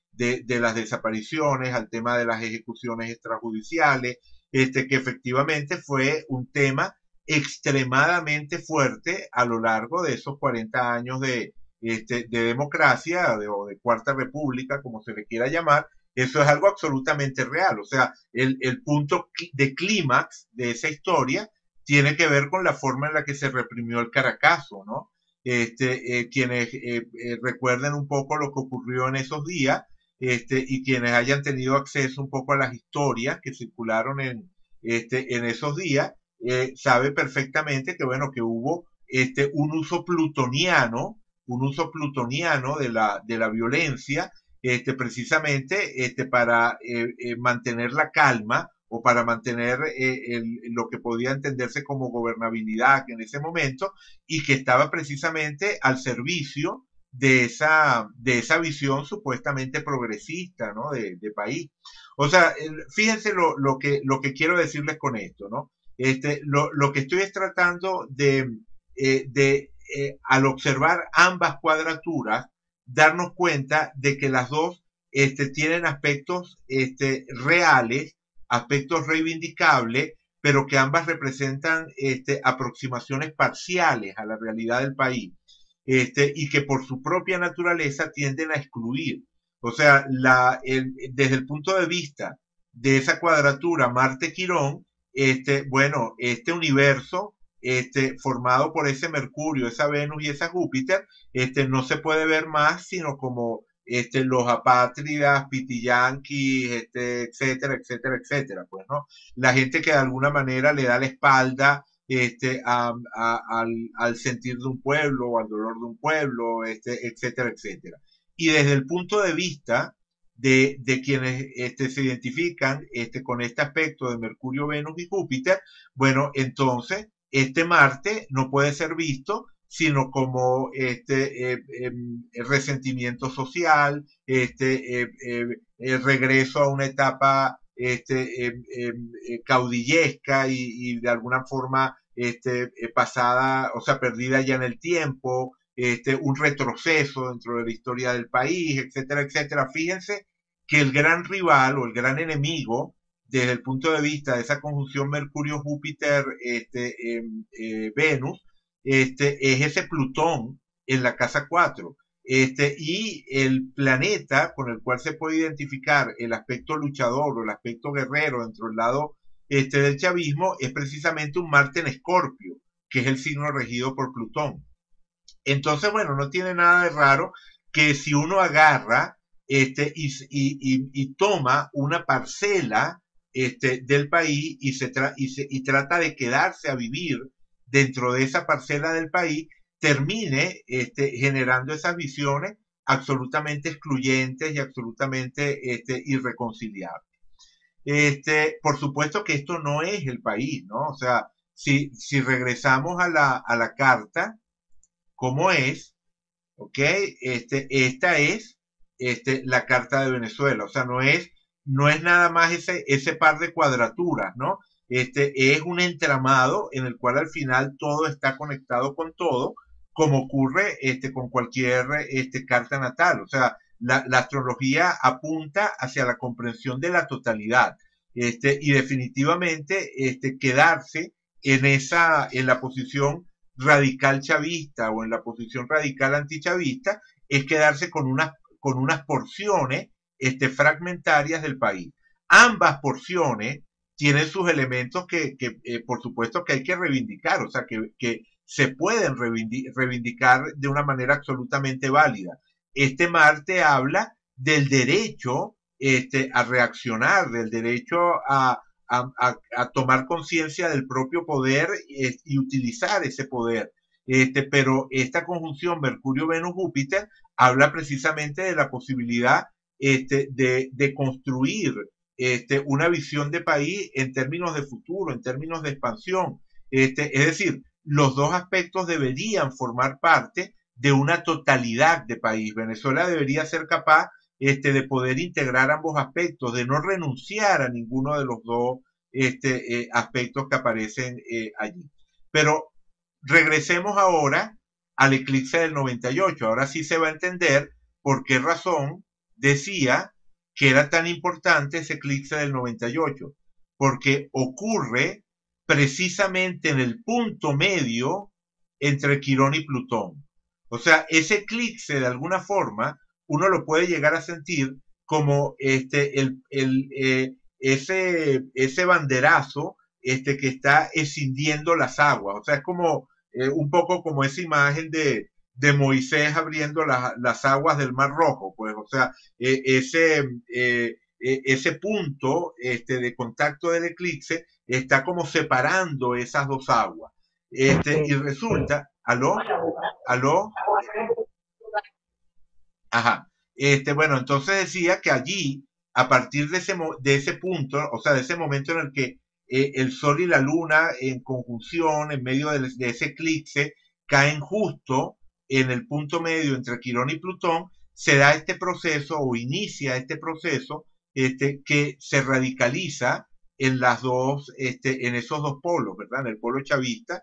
las desapariciones, al tema de las ejecuciones extrajudiciales, este, que efectivamente fue un tema extremadamente fuerte a lo largo de esos 40 años de, este, de democracia o de cuarta república, como se le quiera llamar, eso es algo absolutamente real. O sea, el, punto de clímax de esa historia tiene que ver con la forma en la que se reprimió el Caracazo, ¿no? Este, eh, quienes eh, eh, recuerden un poco lo que ocurrió en esos días este, y quienes hayan tenido acceso un poco a las historias que circularon en, este, en esos días, sabe perfectamente que, bueno, que hubo este, un uso plutoniano, un uso plutoniano de la, de la violencia, este, precisamente este, para eh, eh, mantener la calma o para mantener lo que podía entenderse como gobernabilidad en ese momento y que estaba precisamente al servicio de esa, de esa visión supuestamente progresista ¿no? de, país. O sea, fíjense lo, lo, que, lo que quiero decirles con esto, ¿no? Este, lo, que estoy es tratando de, eh, eh, al observar ambas cuadraturas, darnos cuenta de que las dos este, tienen aspectos este, reales, aspectos reivindicables, pero que ambas representan este, aproximaciones parciales a la realidad del país este, y que por su propia naturaleza tienden a excluir. O sea, la, desde el punto de vista de esa cuadratura Marte-Quirón, este, bueno, este universo este, formado por ese Mercurio, esa Venus y esa Júpiter, este, no se puede ver más sino como este, los apátridas, pitiyanquis, este, etcétera, etcétera, etcétera. Pues, ¿no? La gente que de alguna manera le da la espalda este, al, al, sentir de un pueblo o al dolor de un pueblo, este, etcétera, etcétera. Y desde el punto de vista de, quienes este, se identifican este, con este aspecto de Mercurio, Venus y Júpiter, bueno, entonces este Marte no puede ser visto sino como este eh, em, resentimiento social, este eh, eh, el regreso a una etapa este, em, em, caudillesca y, y, de alguna forma este, pasada, o sea, perdida ya en el tiempo, este, un retroceso dentro de la historia del país, etcétera, etcétera. Fíjense que el gran rival o el gran enemigo desde el punto de vista de esa conjunción Mercurio-Júpiter, este, eh, Venus, este, es ese Plutón en la casa 4. Este, y el planeta con el cual se puede identificar el aspecto luchador o el aspecto guerrero dentro del lado este, del chavismo es precisamente un Marte en Escorpio, que es el signo regido por Plutón. Entonces, bueno, no tiene nada de raro que si uno agarra este, y, toma una parcela este, del país y, se y, trata de quedarse a vivir dentro de esa parcela del país, termine este, generando esas visiones absolutamente excluyentes y absolutamente este, irreconciliables. Por supuesto que esto no es el país, ¿no? O sea, si, si regresamos a la, a la carta, ¿cómo es? ¿Ok? Esta es la Carta de Venezuela. O sea, no es, no es nada más ese, ese par de cuadraturas, ¿no? Este, es un entramado en el cual al final todo está conectado con todo, como ocurre este, con cualquier este, carta natal. O sea, la, astrología apunta hacia la comprensión de la totalidad. Este, y definitivamente este, quedarse en esa, en la posición radical chavista o en la posición radical antichavista es quedarse con unas, con unas porciones este, fragmentarias del país. Ambas porciones tienen sus elementos que, eh, por supuesto que hay que reivindicar, o sea, que, que se pueden reivindicar de una manera absolutamente válida. Este Marte habla del derecho este, a reaccionar, del derecho a, tomar conciencia del propio poder y, utilizar ese poder. Este, pero esta conjunción Mercurio-Venus-Júpiter habla precisamente de la posibilidad este, de, construir este, una visión de país en términos de futuro, en términos de expansión. Este, es decir, los dos aspectos deberían formar parte de una totalidad de país. Venezuela debería ser capaz este, de poder integrar ambos aspectos, de no renunciar a ninguno de los dos este, eh, aspectos que aparecen eh, allí. Pero regresemos ahora al eclipse del 98. Ahora sí se va a entender por qué razón decía que era tan importante ese eclipse del 98, porque ocurre precisamente en el punto medio entre Quirón y Plutón. O sea, ese eclipse de alguna forma uno lo puede llegar a sentir como este, el, eh, ese, ese banderazo este, que está escindiendo las aguas. O sea, es como eh, un poco como esa imagen de, de Moisés abriendo las aguas del Mar Rojo. Pues, o sea, e, ese, e, ese punto este, de contacto del eclipse está como separando esas dos aguas. Este, y resulta, ¿aló? ¿Aló? Ajá. Este, bueno, entonces decía que allí, a partir de ese, de ese punto, o sea, de ese momento en el que eh, el Sol y la Luna en conjunción, en medio de, ese eclipse, caen justo en el punto medio entre Quirón y Plutón, se da este proceso o inicia este proceso este, que se radicaliza en las dos, este, en esos dos polos, ¿verdad? En el polo chavista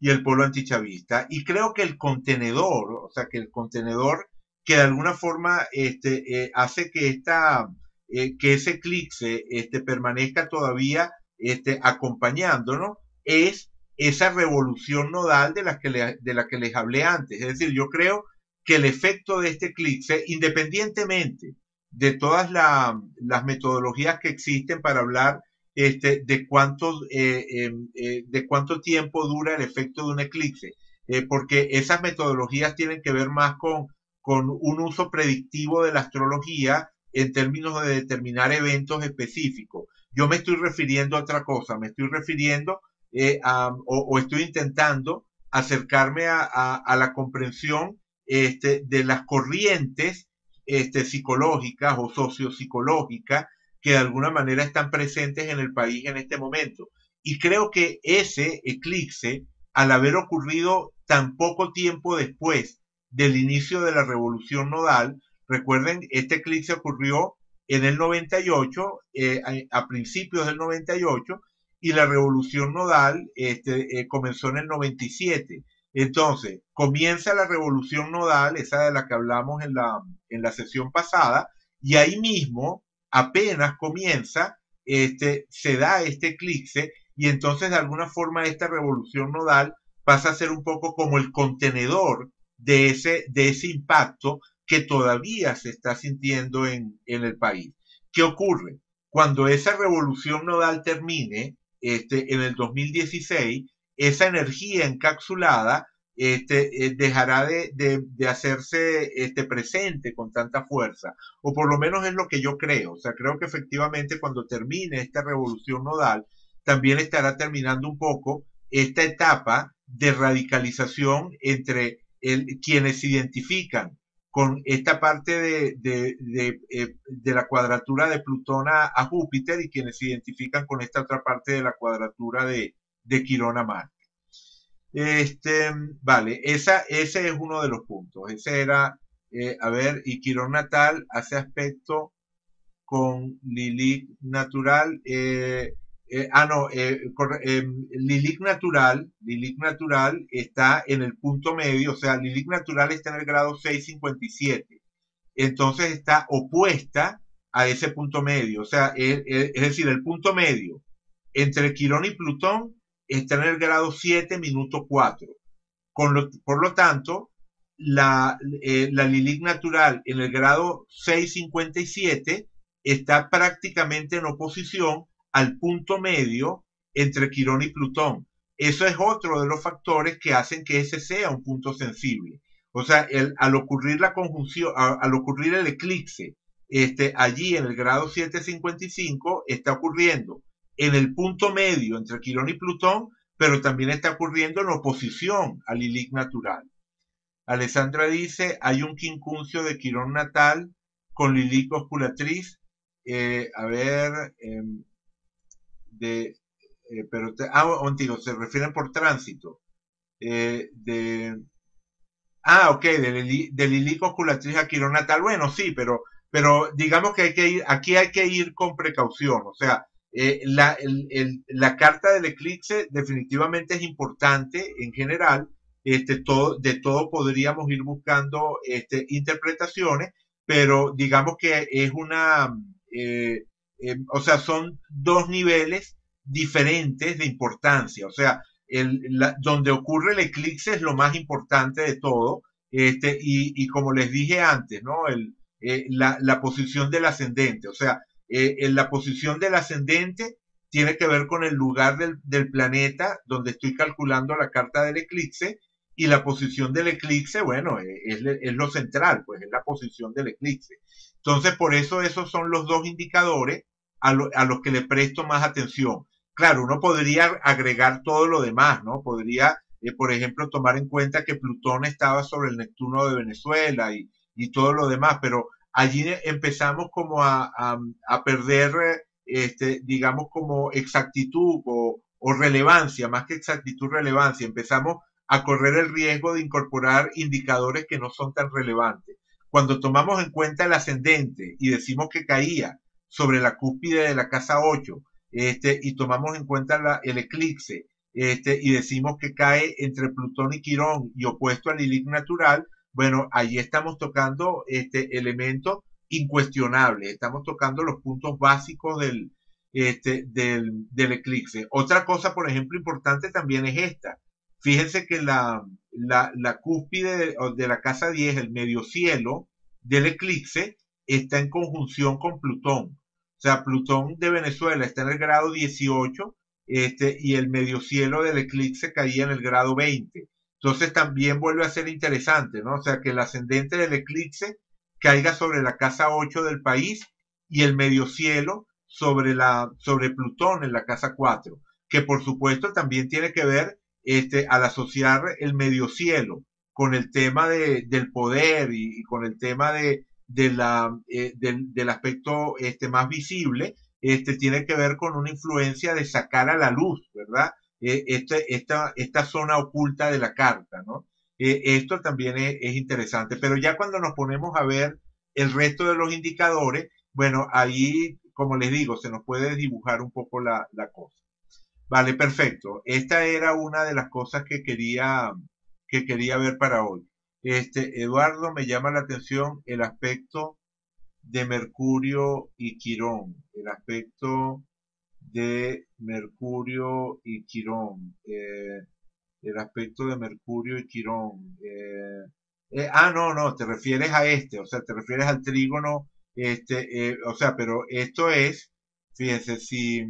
y el polo antichavista. Y creo que el contenedor, o sea, que el contenedor que de alguna forma este, eh, hace que, esta, eh, que ese eclipse este, permanezca todavía este, acompañándonos, es esa revolución nodal de la, que de la que les hablé antes. Es decir, yo creo que el efecto de este eclipse, independientemente de todas las metodologías que existen para hablar este, de, cuánto, eh, em, de cuánto tiempo dura el efecto de un eclipse, porque esas metodologías tienen que ver más con con un uso predictivo de la astrología en términos de determinar eventos específicos. Yo me estoy refiriendo a otra cosa, me estoy refiriendo eh, a, o, estoy intentando acercarme a, la comprensión este, de las corrientes este, psicológicas o sociopsicológicas que de alguna manera están presentes en el país en este momento. Y creo que ese eclipse, al haber ocurrido tan poco tiempo después del inicio de la revolución nodal. Recuerden, este eclipse ocurrió en el 98, eh, a, principios del 98, y la revolución nodal este, eh, comenzó en el 97. Entonces, comienza la revolución nodal, esa de la que hablamos en la, en la sesión pasada, y ahí mismo, apenas comienza, este, se da este eclipse, y entonces de alguna forma esta revolución nodal pasa a ser un poco como el contenedor de ese, de ese impacto que todavía se está sintiendo en, el país. ¿Qué ocurre? Cuando esa revolución nodal termine, este, en el 2016, esa energía encapsulada este, eh, dejará de, de, hacerse este, presente con tanta fuerza, o por lo menos es lo que yo creo. O sea, creo que efectivamente cuando termine esta revolución nodal, también estará terminando un poco esta etapa de radicalización entre quienes se identifican con esta parte de, de, eh, la cuadratura de Plutón a, Júpiter y quienes se identifican con esta otra parte de la cuadratura de, de Quirón a Marte. Este, vale, esa, ese es uno de los puntos. Ese era, eh, a ver, y Quirón natal hace aspecto con Lilith natural. Eh, eh, ah, no, eh, eh, Lilic natural, Lilic natural está en el punto medio, o sea, Lilic natural está en el grado 657. Entonces está opuesta a ese punto medio, o sea, es, decir, el punto medio entre Quirón y Plutón está en el grado 7, minuto 4. por lo tanto, la, eh, la Lilith natural en el grado 657 está prácticamente en oposición al punto medio entre Quirón y Plutón. Eso es otro de los factores que hacen que ese sea un punto sensible. O sea, al ocurrir la conjunción, al ocurrir el eclipse, este, allí en el grado 755 está ocurriendo en el punto medio entre Quirón y Plutón, pero también está ocurriendo en oposición al Lilith natural. Alessandra dice, hay un quincuncio de Quirón natal con Lilith osculatriz. Eh, a ver, em, de, eh, pero, ah, digo, se refieren por tránsito. Eh, de, ah, ok, de, de Lilith osculatriz a Quirón natal. Bueno, sí, pero, pero digamos que hay que ir, aquí hay que ir con precaución. O sea, la, la carta del eclipse definitivamente es importante en general, este, todo, de todo podríamos ir buscando este, interpretaciones, pero digamos que es una, eh, eh, o sea, son dos niveles diferentes de importancia, o sea, el, donde ocurre el eclipse es lo más importante de todo, este, y, como les dije antes, ¿no? El, eh, la, la, posición del ascendente, o sea, en la posición del ascendente tiene que ver con el lugar del, planeta donde estoy calculando la carta del eclipse y la posición del eclipse, bueno, eh, es, lo central, pues es la posición del eclipse. Entonces, por eso esos son los dos indicadores a, los que le presto más atención. Claro, uno podría agregar todo lo demás, ¿no? Podría, eh, por ejemplo, tomar en cuenta que Plutón estaba sobre el Neptuno de Venezuela y, y todo lo demás, pero allí empezamos como a, a, a perder, este, digamos, como exactitud o, o relevancia, más que exactitud, relevancia. Empezamos a correr el riesgo de incorporar indicadores que no son tan relevantes. Cuando tomamos en cuenta el ascendente y decimos que caía sobre la cúspide de la casa 8, este, y tomamos en cuenta el eclipse, este, y decimos que cae entre Plutón y Quirón y opuesto al Lilith natural, bueno, ahí estamos tocando este, elementos incuestionables, estamos tocando los puntos básicos del, este, del, del eclipse. Otra cosa, por ejemplo, importante también es esta. Fíjense que la, la, cúspide de, la casa 10, el medio cielo del eclipse, está en conjunción con Plutón. O sea, Plutón de Venezuela está en el grado 18 este, y el medio cielo del eclipse caía en el grado 20. Entonces también vuelve a ser interesante, ¿no? O sea, que el ascendente del eclipse caiga sobre la casa 8 del país y el medio cielo sobre, la, sobre Plutón en la casa 4, que por supuesto también tiene que ver este, al asociar el medio cielo con el tema de, del poder y, con el tema de, de la, eh, del, aspecto este, más visible, este, tiene que ver con una influencia de sacar a la luz, ¿verdad? Eh, este, esta, esta zona oculta de la carta, ¿no? Eh, esto también es, interesante, pero ya cuando nos ponemos a ver el resto de los indicadores, bueno, ahí, como les digo, se nos puede dibujar un poco la, la cosa. Vale, perfecto. Esta era una de las cosas que quería, que quería ver para hoy. Este, Eduardo, me llama la atención el aspecto de Mercurio y Quirón. El aspecto de Mercurio y Quirón. Eh, el aspecto de Mercurio y Quirón. Eh, eh, ah, no, no, te refieres a este, o sea, te refieres al trígono, este, o sea, pero esto es, fíjense, si,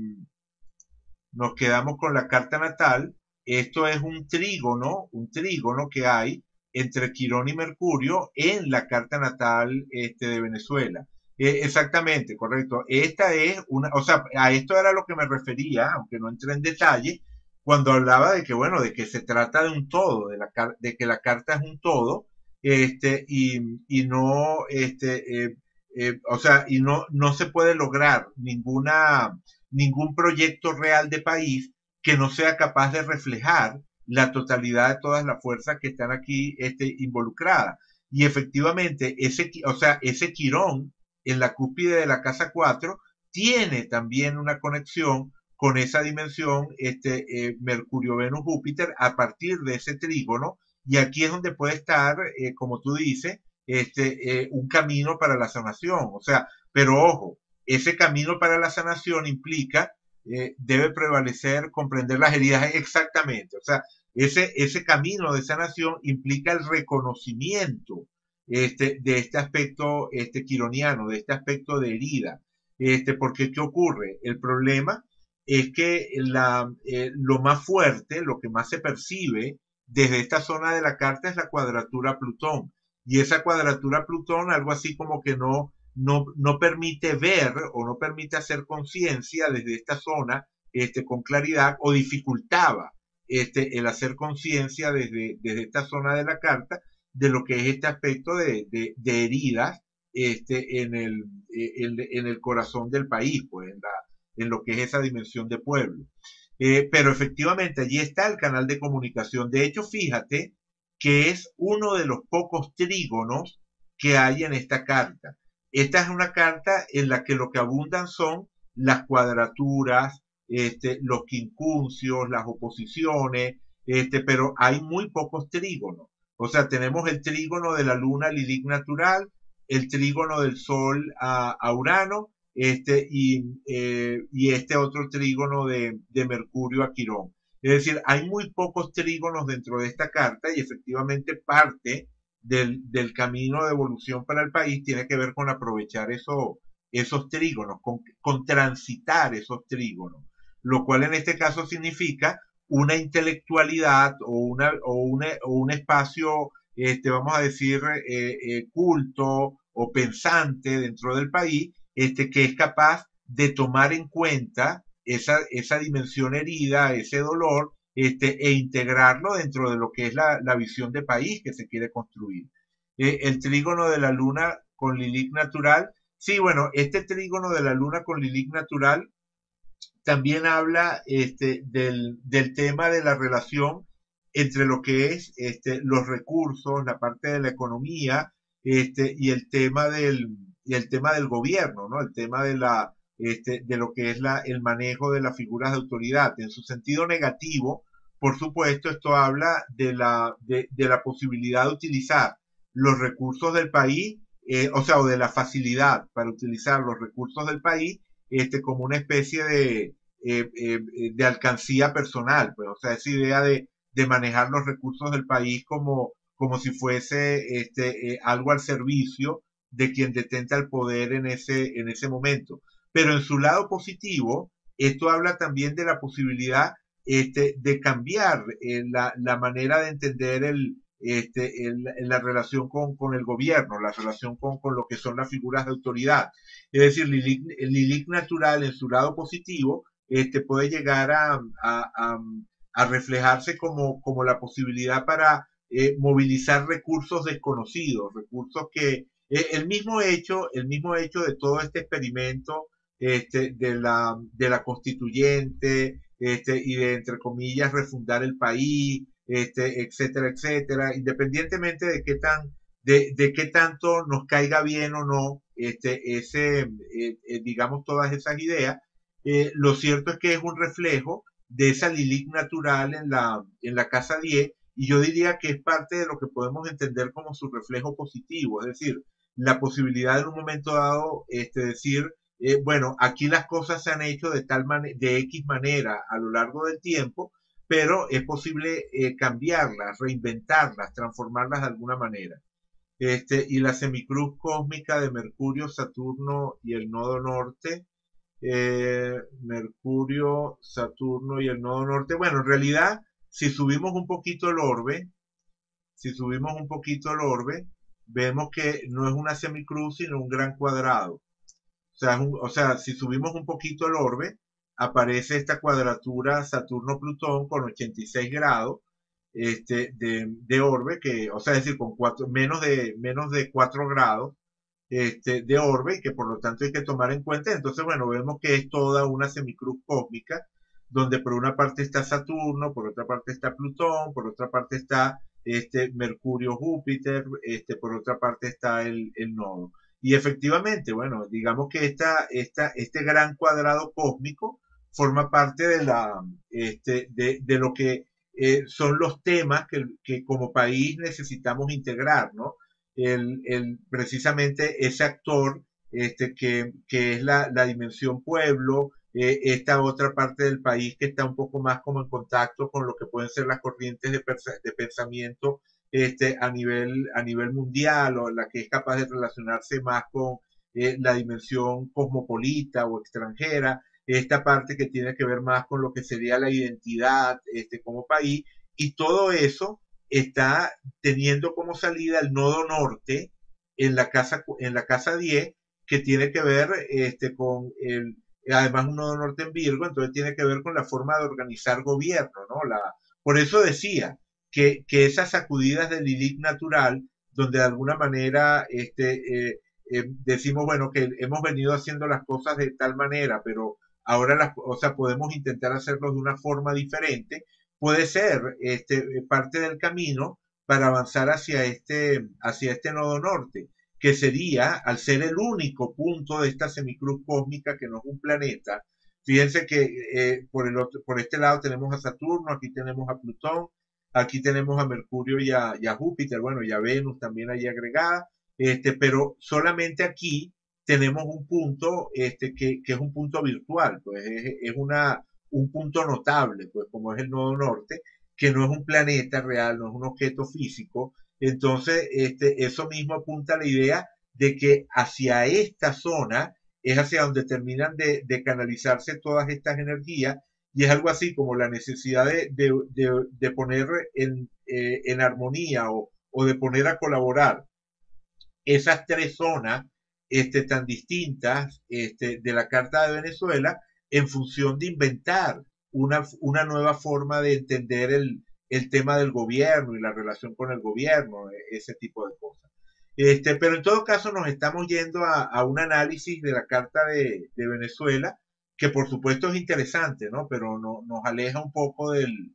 nos quedamos con la carta natal. Esto es un trígono, un trígono que hay entre Quirón y Mercurio en la carta natal este, de Venezuela. Eh, exactamente, correcto. Esta es una, o sea, a esto era lo que me refería, aunque no entré en detalle, cuando hablaba de que, bueno, de que se trata de un todo, de, la, de que la carta es un todo, este, y, y no, este, eh, eh, o sea, y no, no se puede lograr ninguna, ningún proyecto real de país que no sea capaz de reflejar la totalidad de todas las fuerzas que están aquí este, involucradas. Y efectivamente, ese, o sea, ese quirón en la cúspide de la casa 4 tiene también una conexión con esa dimensión este, eh, Mercurio, Venus, Júpiter a partir de ese trígono. Y aquí es donde puede estar, eh, como tú dices, este, eh, un camino para la sanación. O sea, pero ojo, ese camino para la sanación implica, eh, debe prevalecer, comprender las heridas exactamente. O sea, ese, ese camino de sanación implica el reconocimiento este, de este aspecto este, quironiano, de este aspecto de herida. Este, porque, ¿qué ocurre? El problema es que la, eh, lo más fuerte, lo que más se percibe desde esta zona de la carta es la cuadratura Plutón. Y esa cuadratura Plutón, algo así como que no, no, no permite ver o no permite hacer conciencia desde esta zona este, con claridad o dificultaba este, el hacer conciencia desde, desde esta zona de la carta de lo que es este aspecto de, de, heridas este, en, el, en, el corazón del país, pues en, en lo que es esa dimensión de pueblo. Eh, pero efectivamente allí está el canal de comunicación. De hecho, fíjate que es uno de los pocos trígonos que hay en esta carta. Esta es una carta en la que lo que abundan son las cuadraturas, este, los quincuncios, las oposiciones, este, pero hay muy pocos trígonos. O sea, tenemos el trígono de la luna Lilith natural, el trígono del sol a, Urano, este, y, eh, y, este otro trígono de, de, Mercurio a Quirón. Es decir, hay muy pocos trígonos dentro de esta carta y efectivamente parte del, del camino de evolución para el país tiene que ver con aprovechar eso, esos trígonos, con, con transitar esos trígonos, lo cual en este caso significa una intelectualidad o, una, o, una, o un espacio, este, vamos a decir, eh, eh, culto o pensante dentro del país, este, que es capaz de tomar en cuenta esa, esa dimensión herida, ese dolor, este, e integrarlo dentro de lo que es la, la visión de país que se quiere construir. Eh, el trígono de la luna con Lilith natural, sí, bueno, este trígono de la luna con Lilith natural también habla este, del, del, tema de la relación entre lo que es este, los recursos, la parte de la economía este, y, el tema del, y el tema del gobierno, ¿no? el tema de, la, este, de lo que es la, el manejo de las figuras de autoridad. En su sentido negativo, por supuesto, esto habla de la, de, la posibilidad de utilizar los recursos del país, eh, o sea, o de la facilidad para utilizar los recursos del país este, como una especie de, eh, eh, de alcancía personal, pues, o sea, esa idea de, de, manejar los recursos del país como, como si fuese este, algo al servicio de quien detenta el poder en ese, en ese momento. Pero en su lado positivo, esto habla también de la posibilidad este, de cambiar la, la, manera de entender el, este, en, la relación con, con, el gobierno, la relación con, con, lo que son las figuras de autoridad. Es decir, el Lilith natural en su lado positivo este, puede llegar a, a, a, reflejarse como, como, la posibilidad para eh, movilizar recursos desconocidos, recursos que eh, el mismo hecho, el mismo hecho de todo este experimento este, de, la, de la constituyente este, y de, entre comillas, refundar el país, este, etcétera, etcétera, independientemente de qué tan, de, de qué tanto nos caiga bien o no, este, ese, eh, eh, digamos, todas esas ideas, eh, lo cierto es que es un reflejo de esa Lilith natural en la, en la casa 10, y yo diría que es parte de lo que podemos entender como su reflejo positivo, es decir, la posibilidad en un momento dado, este, decir, bueno, aquí las cosas se han hecho de tal manera, de X manera a lo largo del tiempo, pero es posible eh, cambiarlas, reinventarlas, transformarlas de alguna manera. Este, y la semicruz cósmica de Mercurio, Saturno y el nodo norte. Eh, Mercurio, Saturno y el nodo norte. Bueno, en realidad, si subimos un poquito el orbe, si subimos un poquito el orbe, vemos que no es una semicruz, sino un gran cuadrado. O sea, o sea, si subimos un poquito el orbe, aparece esta cuadratura Saturno-Plutón con 86 grados este, de, de, orbe, que, o sea, es decir, con cuatro, menos, de, menos de 4 grados este, de orbe, que por lo tanto hay que tomar en cuenta. Entonces, bueno, vemos que es toda una semicruz cósmica, donde por una parte está Saturno, por otra parte está Plutón, por otra parte está este, Mercurio-Júpiter, este, por otra parte está el, el nodo. Y efectivamente, bueno, digamos que esta, esta, este gran cuadrado cósmico forma parte de, la, este, de, de lo que eh, son los temas que, que, como país necesitamos integrar, ¿no? El, el, precisamente ese actor este, que, que es la, la, dimensión pueblo, eh, esta otra parte del país que está un poco más como en contacto con lo que pueden ser las corrientes de, de pensamiento este, a, nivel, a nivel mundial o la que es capaz de relacionarse más con eh, la dimensión cosmopolita o extranjera, esta parte que tiene que ver más con lo que sería la identidad este, como país, y todo eso está teniendo como salida el nodo norte en la casa, en la casa 10, que tiene que ver este, con el, además un nodo norte en Virgo, entonces tiene que ver con la forma de organizar gobierno, ¿no? La, por eso decía que, esas sacudidas del Lilith natural, donde de alguna manera este, eh, eh, decimos, bueno, que hemos venido haciendo las cosas de tal manera, pero ahora las, o sea, podemos intentar hacerlo de una forma diferente, puede ser este, parte del camino para avanzar hacia este, hacia este nodo norte, que sería, al ser el único punto de esta semicruz cósmica que no es un planeta, fíjense que eh, por, el otro, por este lado tenemos a Saturno, aquí tenemos a Plutón, aquí tenemos a Mercurio y a, Júpiter, bueno, y a Venus también ahí agregada, este, pero solamente aquí tenemos un punto este, que, es un punto virtual, pues es, una, un punto notable, pues como es el nodo norte, que no es un planeta real, no es un objeto físico. Entonces, este, eso mismo apunta a la idea de que hacia esta zona es hacia donde terminan de canalizarse todas estas energías y es algo así como la necesidad de, de, de poner en, eh, en armonía o, o, de poner a colaborar esas tres zonas este, tan distintas este, de la Carta de Venezuela en función de inventar una, una nueva forma de entender el, el, tema del gobierno y la relación con el gobierno, e, ese tipo de cosas. Este, pero en todo caso nos estamos yendo a, a un análisis de la Carta de, de, Venezuela, que por supuesto es interesante, ¿no? Pero no, nos aleja un poco del,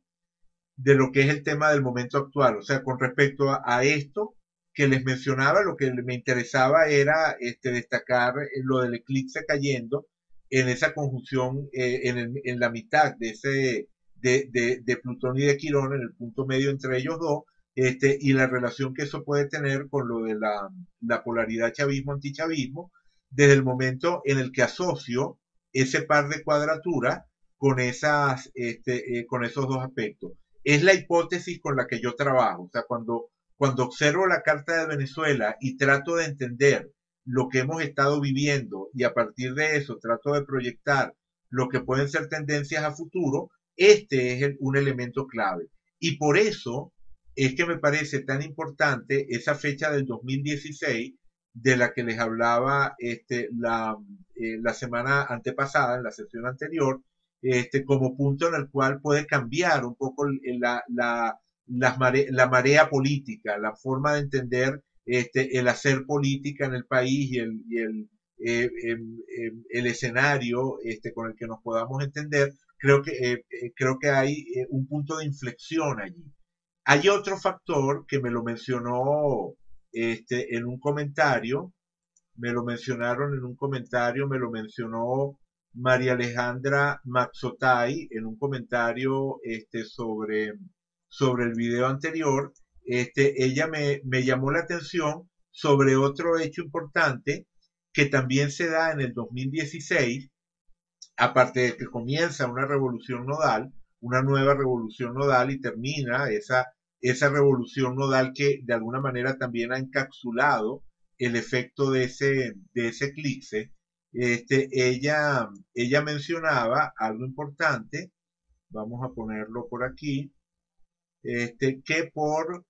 de lo que es el tema del momento actual. O sea, con respecto a, esto que les mencionaba, lo que me interesaba era este, destacar lo del eclipse cayendo, en esa conjunción eh, en, la mitad de ese de, Plutón y de Quirón, en el punto medio entre ellos dos, este, y la relación que eso puede tener con lo de la, la polaridad chavismo-antichavismo, desde el momento en el que asocio ese par de cuadraturas con, esas, este, eh, con esos dos aspectos. Es la hipótesis con la que yo trabajo. O sea, cuando, cuando observo la Carta de Venezuela y trato de entender lo que hemos estado viviendo y a partir de eso trato de proyectar lo que pueden ser tendencias a futuro, este es un elemento clave. Y por eso es que me parece tan importante esa fecha del 2016 de la que les hablaba este, la, eh, la semana antepasada, en la sesión anterior, este, como punto en el cual puede cambiar un poco la, la, la, mare, marea política, la forma de entender este, el hacer política en el país y el, y el, eh, em, em, el escenario este, con el que nos podamos entender, creo que, eh, creo que hay un punto de inflexión allí. Hay otro factor que me lo mencionó este, en un comentario, me lo mencionaron en un comentario, me lo mencionó María Alejandra Maxotay en un comentario este, sobre, sobre el video anterior, este, ella me, me llamó la atención sobre otro hecho importante que también se da en el 2016, aparte de que comienza una revolución nodal, una nueva revolución nodal y termina esa, esa revolución nodal que de alguna manera también ha encapsulado el efecto de ese, de ese eclipse. Este, ella, ella mencionaba algo importante, vamos a ponerlo por aquí, este, que por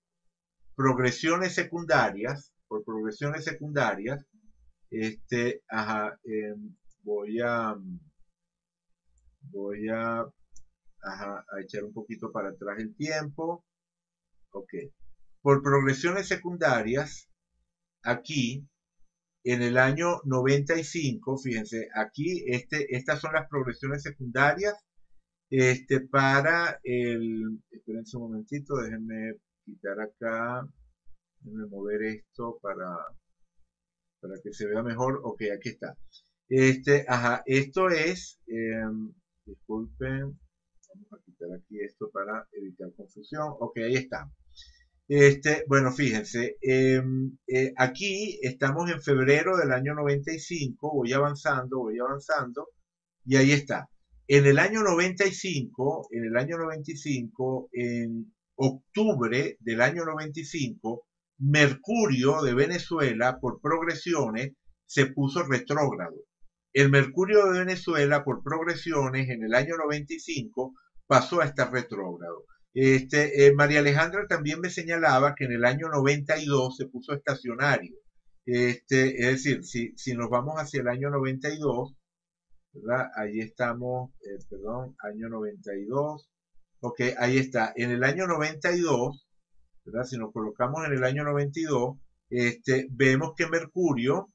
progresiones secundarias, por progresiones secundarias, este, eh, voy a, voy a echar un poquito para atrás el tiempo, ok, por progresiones secundarias, aquí, en el año 95, fíjense, aquí, este, estas son las progresiones secundarias, este, para el, espérense un momentito, déjenme quitar acá, déjame mover esto para, para que se vea mejor. Ok, aquí está. Este, ajá, esto es, eh, disculpen, vamos a quitar aquí esto para evitar confusión. Ok, ahí está. Este, bueno, fíjense, eh, eh, aquí estamos en febrero del año 95, voy avanzando, voy avanzando. Y ahí está. En el año 95, en el año 95, en octubre del año 95, Mercurio de Venezuela, por progresiones, se puso retrógrado. El Mercurio de Venezuela, por progresiones, en el año 95, pasó a estar retrógrado. Este, eh, María Alejandra también me señalaba que en el año 92 se puso estacionario. Este, es decir, si, nos vamos hacia el año 92, ¿verdad? Ahí estamos, eh, perdón, año 92. Ok, ahí está. En el año 92, ¿verdad? Si nos colocamos en el año 92, este, vemos que Mercurio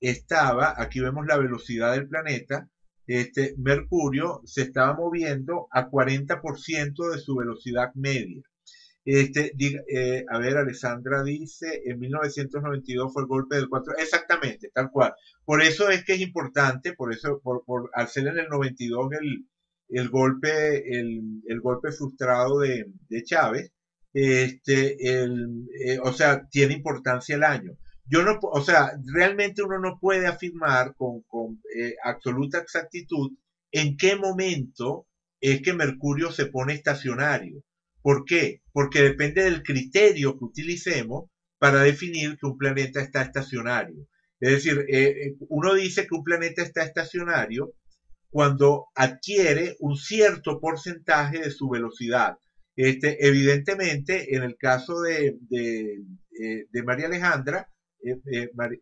estaba, aquí vemos la velocidad del planeta, este, Mercurio se estaba moviendo a 40% de su velocidad media. Este, eh, a ver, Alessandra dice, en 1992 fue el golpe del 4, exactamente, tal cual. Por eso es que es importante, por eso, por, por al ser en el 92 el, el golpe, el, el, golpe frustrado de, de Chávez, este, el, eh, o sea, tiene importancia el año. Yo no, o sea, realmente uno no puede afirmar con, con eh, absoluta exactitud en qué momento es que Mercurio se pone estacionario. ¿Por qué? Porque depende del criterio que utilicemos para definir que un planeta está estacionario. Es decir, eh, eh, uno dice que un planeta está estacionario cuando adquiere un cierto porcentaje de su velocidad. Este, evidentemente, en el caso de, de, de María Alejandra,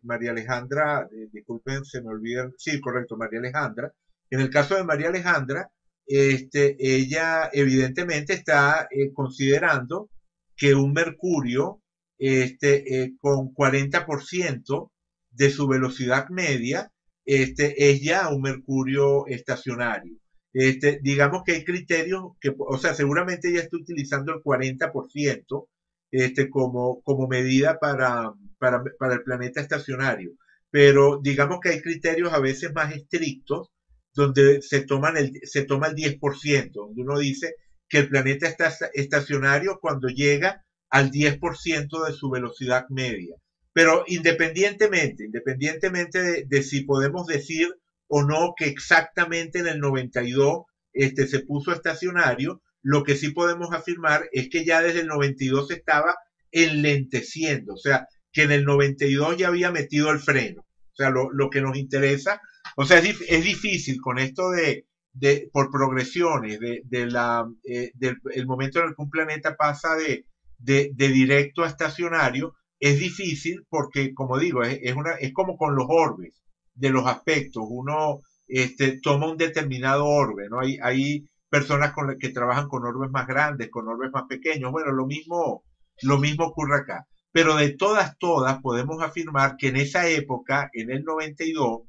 María Alejandra, disculpen, se me olvidan, sí, correcto, María Alejandra, en el caso de María Alejandra, este, ella evidentemente está eh, considerando que un mercurio este, eh, con 40% de su velocidad media este, es ya un mercurio estacionario. Este, digamos que hay criterios que, o sea, seguramente ella está utilizando el 40% este, como, como medida para, para, para el planeta estacionario. Pero digamos que hay criterios a veces más estrictos donde se, toman el, se toma el 10%, donde uno dice que el planeta está estacionario cuando llega al 10% de su velocidad media. Pero independientemente, independientemente de, si podemos decir o no que exactamente en el 92 este, se puso estacionario, lo que sí podemos afirmar es que ya desde el 92 estaba enlenteciendo, o sea, que en el 92 ya había metido el freno. O sea, lo, lo que nos interesa o sea, es, es difícil con esto de, de por progresiones, de, de la, eh, del el momento en el que un planeta pasa de, de, de, directo a estacionario, es difícil porque, como digo, es, es, una, es como con los orbes, de los aspectos. Uno este, toma un determinado orbe, ¿no? Hay, hay personas con que trabajan con orbes más grandes, con orbes más pequeños. Bueno, lo mismo, lo mismo ocurre acá. Pero de todas, todas, podemos afirmar que en esa época, en el 92,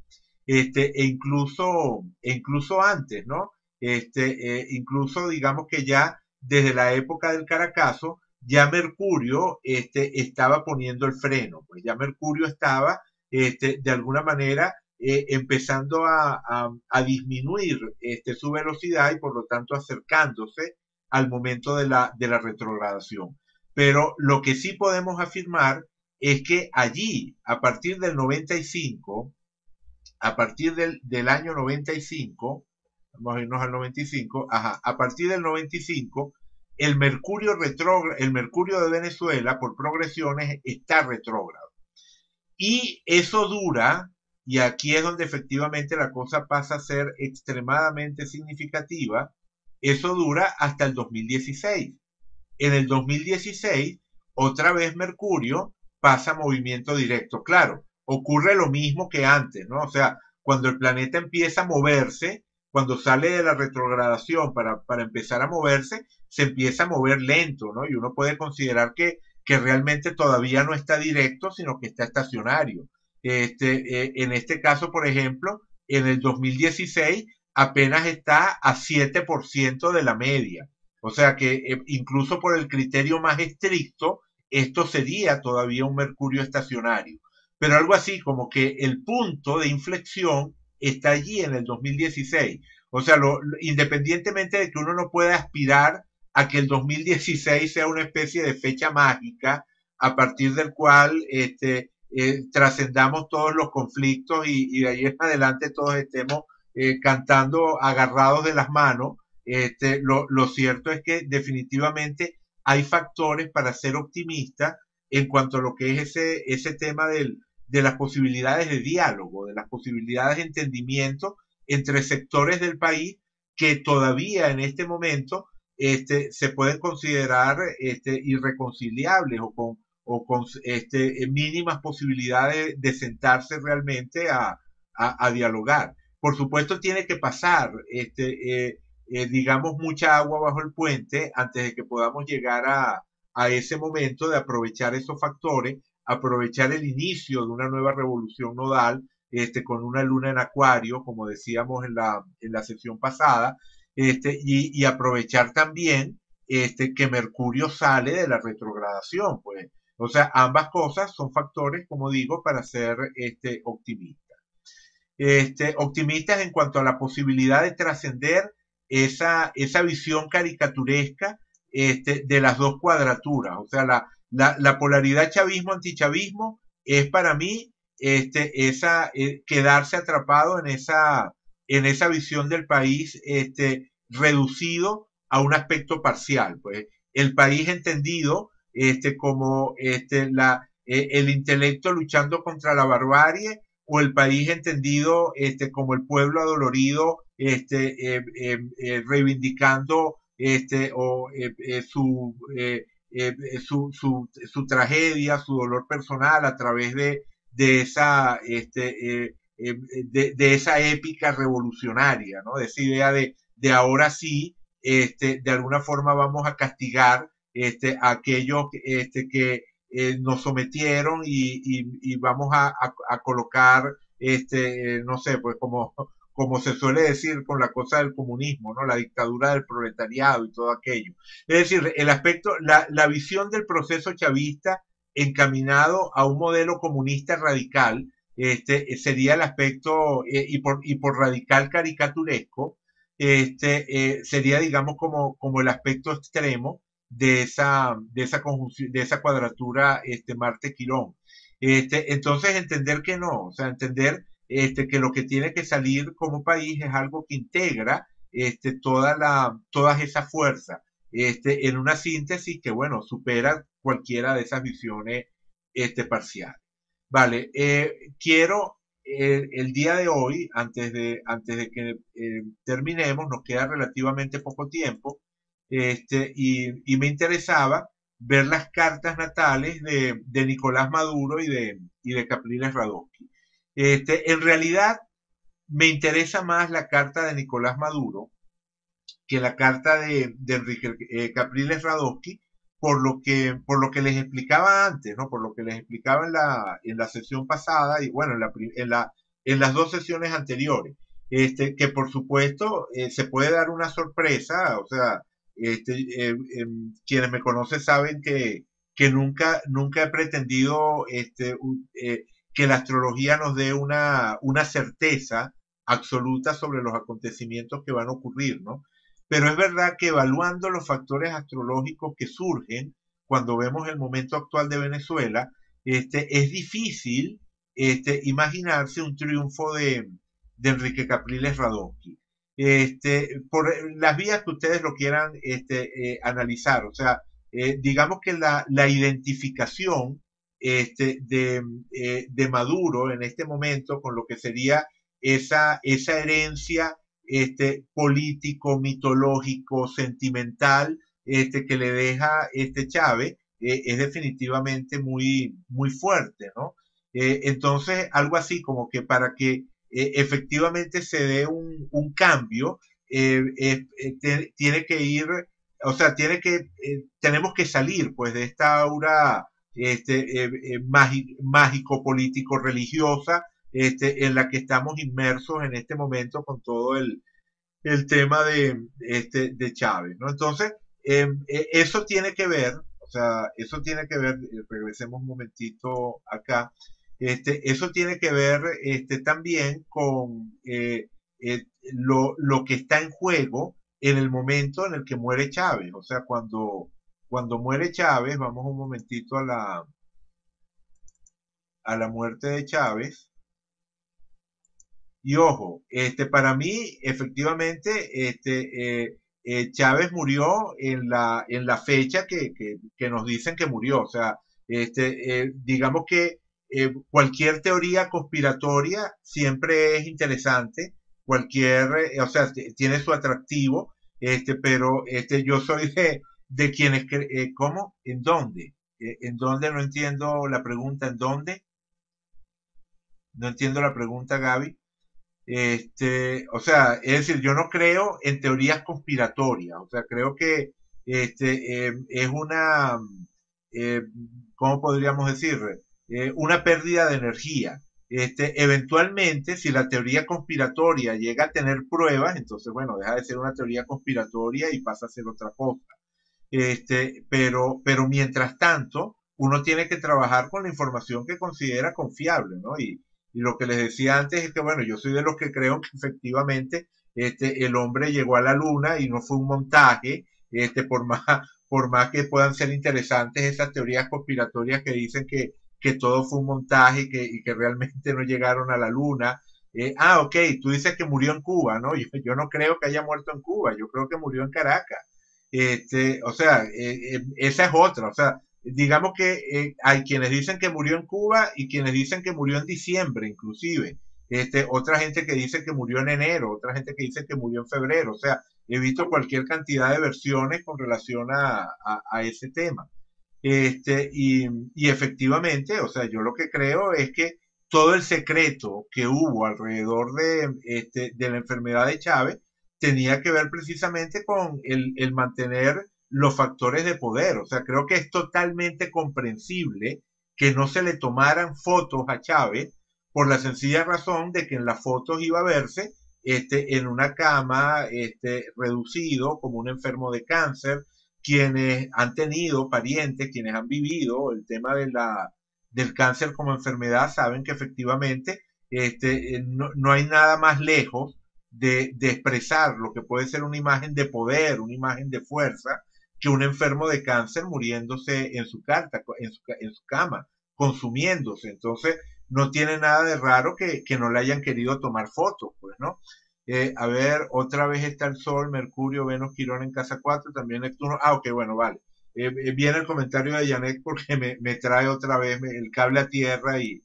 este, e incluso, e incluso antes, ¿no? Este, eh, incluso digamos que ya desde la época del Caracazo, ya Mercurio este, estaba poniendo el freno, pues ya Mercurio estaba este, de alguna manera eh, empezando a, a, disminuir este, su velocidad y por lo tanto acercándose al momento de la, de la retrogradación. Pero lo que sí podemos afirmar es que allí, a partir del 95, a partir del, del año 95, vamos a irnos al 95, ajá, a partir del 95, el mercurio retrógrado, el mercurio de Venezuela por progresiones está retrógrado. Y eso dura, y aquí es donde efectivamente la cosa pasa a ser extremadamente significativa, eso dura hasta el 2016. En el 2016, otra vez Mercurio pasa movimiento directo. Claro, ocurre lo mismo que antes, ¿no? O sea, cuando el planeta empieza a moverse, cuando sale de la retrogradación para, para empezar a moverse, se empieza a mover lento, ¿no? Y uno puede considerar que, que realmente todavía no está directo, sino que está estacionario. Este, eh, en este caso, por ejemplo, en el 2016 apenas está a 7% de la media. O sea que eh, incluso por el criterio más estricto, esto sería todavía un Mercurio estacionario pero algo así como que el punto de inflexión está allí en el 2016. O sea, lo, independientemente de que uno no pueda aspirar a que el 2016 sea una especie de fecha mágica a partir del cual este, eh, trascendamos todos los conflictos y, y, de ahí en adelante todos estemos cantando agarrados de las manos. Este, lo, lo cierto es que definitivamente hay factores para ser optimista en cuanto a lo que es ese, ese tema del, de las posibilidades de diálogo, de las posibilidades de entendimiento entre sectores del país que todavía en este momento este, se pueden considerar este, irreconciliables o con, o con este, mínimas posibilidades de sentarse realmente a, a, dialogar. Por supuesto, tiene que pasar, este, eh, eh, digamos, mucha agua bajo el puente antes de que podamos llegar a, a ese momento de aprovechar esos factores, aprovechar el inicio de una nueva revolución nodal, este, con una luna en acuario, como decíamos en la, en la sesión pasada, este, y, aprovechar también este, que Mercurio sale de la retrogradación, pues. O sea, ambas cosas son factores, como digo, para ser este, optimistas. Este, optimistas en cuanto a la posibilidad de trascender esa, esa visión caricaturesca este, de las dos cuadraturas. O sea, la, la, la polaridad chavismo-antichavismo es para mí este, esa, eh, quedarse atrapado en esa, en esa visión del país este, reducido a un aspecto parcial. Pues el país entendido este, como este, la, eh, el intelecto luchando contra la barbarie o el país entendido este, como el pueblo adolorido eh, eh, reivindicando su, tragedia, su dolor personal a través de, este, de, de, esa épica revolucionaria, de esa idea de, ahora sí, este, de alguna forma vamos a castigar este, a aquellos que eh, nos sometieron y, vamos a, colocar, no sé, pues como, como se suele decir con la cosa del comunismo, ¿no? La dictadura del proletariado y todo aquello. Es decir, el aspecto, la, la visión del proceso chavista encaminado a un modelo comunista radical, este, sería el aspecto, eh, y, por, y por radical caricaturesco, este, eh, sería, digamos, como, como el aspecto extremo de esa, de esa conjunción, de esa cuadratura este, Marte-Quirón. Este, entonces, entender que no, o sea, entender este, que lo que tiene que salir como país es algo que integra este, toda la, todas esas fuerzas este, en una síntesis que, bueno, supera cualquiera de esas visiones este, parciales. Vale, eh, quiero eh, el día de hoy, antes de, antes de que eh, terminemos, nos queda relativamente poco tiempo, este, y, me interesaba ver las cartas natales de, Nicolás Maduro y de, y de Capriles Radowski. Este, en realidad, me interesa más la carta de Nicolás Maduro que la carta de, Enrique eh, Capriles Radowski, por lo que por lo que les explicaba antes, ¿no? Por lo que les explicaba en la, en la sesión pasada y bueno, en, la, en, la, en las dos sesiones anteriores. Este, que por supuesto eh, se puede dar una sorpresa, o sea, este, eh, em, quienes me conocen saben que, que nunca, nunca he pretendido eh, que la astrología nos dé una, una certeza absoluta sobre los acontecimientos que van a ocurrir, ¿no? Pero es verdad que evaluando los factores astrológicos que surgen cuando vemos el momento actual de Venezuela, este, es difícil este, imaginarse un triunfo de, de Enrique Capriles Radowski este, por las vías que ustedes lo quieran este, eh, analizar. O sea, eh, digamos que la, la identificación este, de, eh, de, Maduro en este momento con lo que sería esa, esa herencia este, político, mitológico, sentimental este, que le deja este Chávez, es definitivamente muy, muy fuerte, ¿no? entonces, algo así como que para que eh, efectivamente se dé un, un cambio, eh, eh, tiene que ir, o sea, tiene que, tenemos que salir pues de esta aura este, mágico, político, religiosa, este, en la que estamos inmersos en este momento con todo el, el tema de, este, de Chávez, ¿no? Entonces, eso tiene que ver, o sea, eso tiene que ver, regresemos un momentito acá, este, eso tiene que ver este, también con eh, eh, lo, lo, que está en juego en el momento en el que muere Chávez. O sea, cuando, cuando muere Chávez, vamos un momentito a la, a la muerte de Chávez. Y ojo, este, para mí, efectivamente, este, eh, eh, Chávez murió en la, en la fecha que, que, nos dicen que murió. O sea, este, eh, digamos que cualquier teoría conspiratoria siempre es interesante, cualquier, o sea, tiene su atractivo, este, pero este, yo soy de, de quienes, ¿cómo? ¿En dónde? ¿En dónde? No entiendo la pregunta, ¿en dónde? No entiendo la pregunta, Gaby. Este, o sea, es decir, yo no creo en teorías conspiratorias, o sea, creo que este, em, es una, eh, ¿cómo podríamos decir? Eh, una pérdida de energía. Este, eventualmente, si la teoría conspiratoria llega a tener pruebas, entonces, bueno, deja de ser una teoría conspiratoria y pasa a ser otra cosa. Este, pero, pero mientras tanto, uno tiene que trabajar con la información que considera confiable, ¿no? Y, lo que les decía antes es que, bueno, yo soy de los que creo que efectivamente este, el hombre llegó a la luna y no fue un montaje, este, por más, por más que puedan ser interesantes esas teorías conspiratorias que dicen que, que todo fue un montaje y que, y que realmente no llegaron a la luna. Eh, ah, ok, tú dices que murió en Cuba, ¿no? Yo, yo, no creo que haya muerto en Cuba, yo creo que murió en Caracas. Este, o sea, eh, eh, esa es otra, o sea, digamos que eh, hay quienes dicen que murió en Cuba y quienes dicen que murió en diciembre, inclusive. Este, otra gente que dice que murió en enero, otra gente que dice que murió en febrero. O sea, he visto cualquier cantidad de versiones con relación a, a, ese tema. Este, y, y, efectivamente, o sea, yo lo que creo es que todo el secreto que hubo alrededor de, este, de la enfermedad de Chávez tenía que ver precisamente con el, mantener los factores de poder. O sea, creo que es totalmente comprensible que no se le tomaran fotos a Chávez por la sencilla razón de que en las fotos iba a verse este, en una cama este, reducido como un enfermo de cáncer, quienes han tenido parientes, quienes han vivido el tema de la, del cáncer como enfermedad, saben que efectivamente este, no, no hay nada más lejos de, expresar lo que puede ser una imagen de poder, una imagen de fuerza, que un enfermo de cáncer muriéndose en su, carta, en su, cama, consumiéndose. Entonces, no tiene nada de raro que, no le hayan querido tomar fotos, pues, ¿no? Eh, a ver, otra vez está el Sol, Mercurio, Venus, Quirón en casa 4, también Neptuno. Ah, ok, bueno, vale. Eh, eh, viene el comentario de Janet porque me, trae otra vez el cable a tierra y,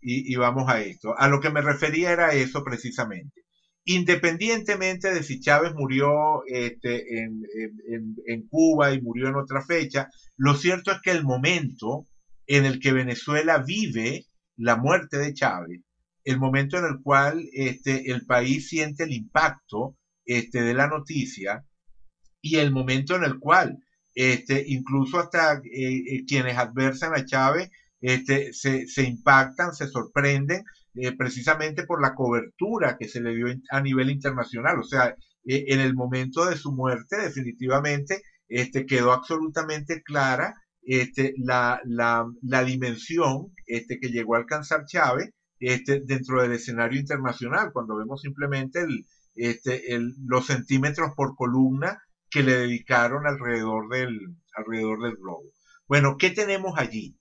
y, vamos a esto. A lo que me refería era eso precisamente independientemente de si Chávez murió este, en, Cuba y murió en otra fecha, lo cierto es que el momento en el que Venezuela vive la muerte de Chávez, el momento en el cual este, el país siente el impacto este, de la noticia y el momento en el cual este, incluso hasta eh, eh, quienes adversan a Chávez este, se impactan, se sorprenden eh, precisamente por la cobertura que se le dio a nivel internacional. O sea, eh, en el momento de su muerte, definitivamente, este, quedó absolutamente clara este, la, dimensión este, que llegó a alcanzar Chávez este, dentro del escenario internacional, cuando vemos simplemente este, los centímetros por columna que le dedicaron alrededor del globo. Bueno, ¿qué tenemos allí?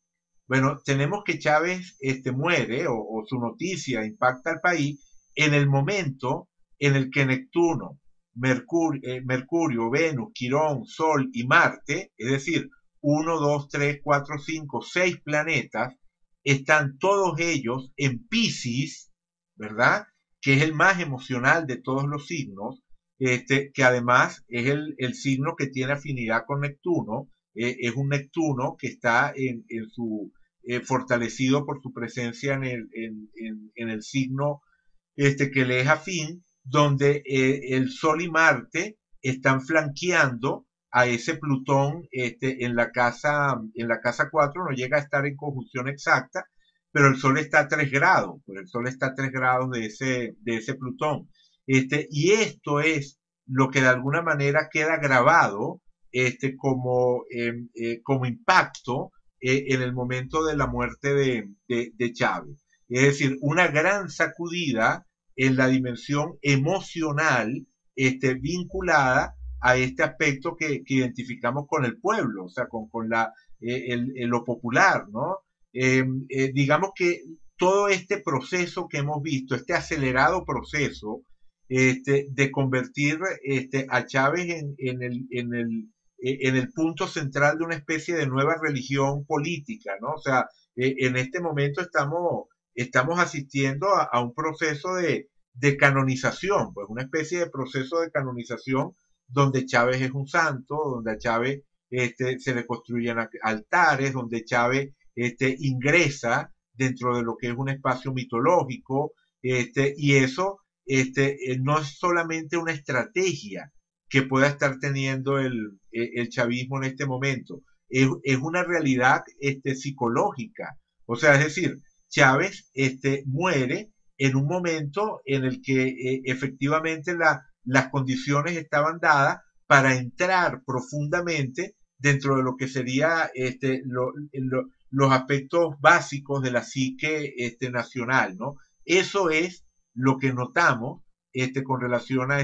Bueno, tenemos que Chávez este, muere o, su noticia impacta al país en el momento en el que Neptuno, Mercurio, eh, Mercurio, Venus, Quirón, Sol y Marte, es decir, 1, 2, 3, 4, 5, 6 planetas, están todos ellos en Pisces, ¿verdad? Que es el más emocional de todos los signos, este, que además es el, el signo que tiene afinidad con Neptuno, eh, es un Neptuno que está en, su eh, fortalecido por su presencia en el, en, el signo este, que le es afín, donde eh, el Sol y Marte están flanqueando a ese Plutón este, en, la casa, en la casa 4, no llega a estar en conjunción exacta, pero el Sol está a 3 grados, pues el Sol está a 3 grados de ese, de ese Plutón. Este, y esto es lo que de alguna manera queda grabado este, como, em, eh, como impacto eh, en el momento de la muerte de, de, Chávez. Es decir, una gran sacudida en la dimensión emocional este, vinculada a este aspecto que, identificamos con el pueblo, o sea, con, con la, eh, lo popular, ¿no? Em, digamos que todo este proceso que hemos visto, este acelerado proceso este, de convertir este, a Chávez en, en, el, en el punto central de una especie de nueva religión política, ¿no? O sea, eh, en este momento estamos, estamos asistiendo a, un proceso de, de, canonización, pues una especie de proceso de canonización donde Chávez es un santo, donde a Chávez este, se le construyen altares, donde Chávez este, ingresa dentro de lo que es un espacio mitológico, este, y eso este, eh, no es solamente una estrategia que pueda estar teniendo el, el chavismo en este momento, es, es una realidad este, psicológica. O sea, es decir, Chávez este, muere en un momento en el que eh, efectivamente la, las condiciones estaban dadas para entrar profundamente dentro de lo que sería este, los aspectos básicos de la psique este, nacional, ¿no? Eso es lo que notamos este, con relación a,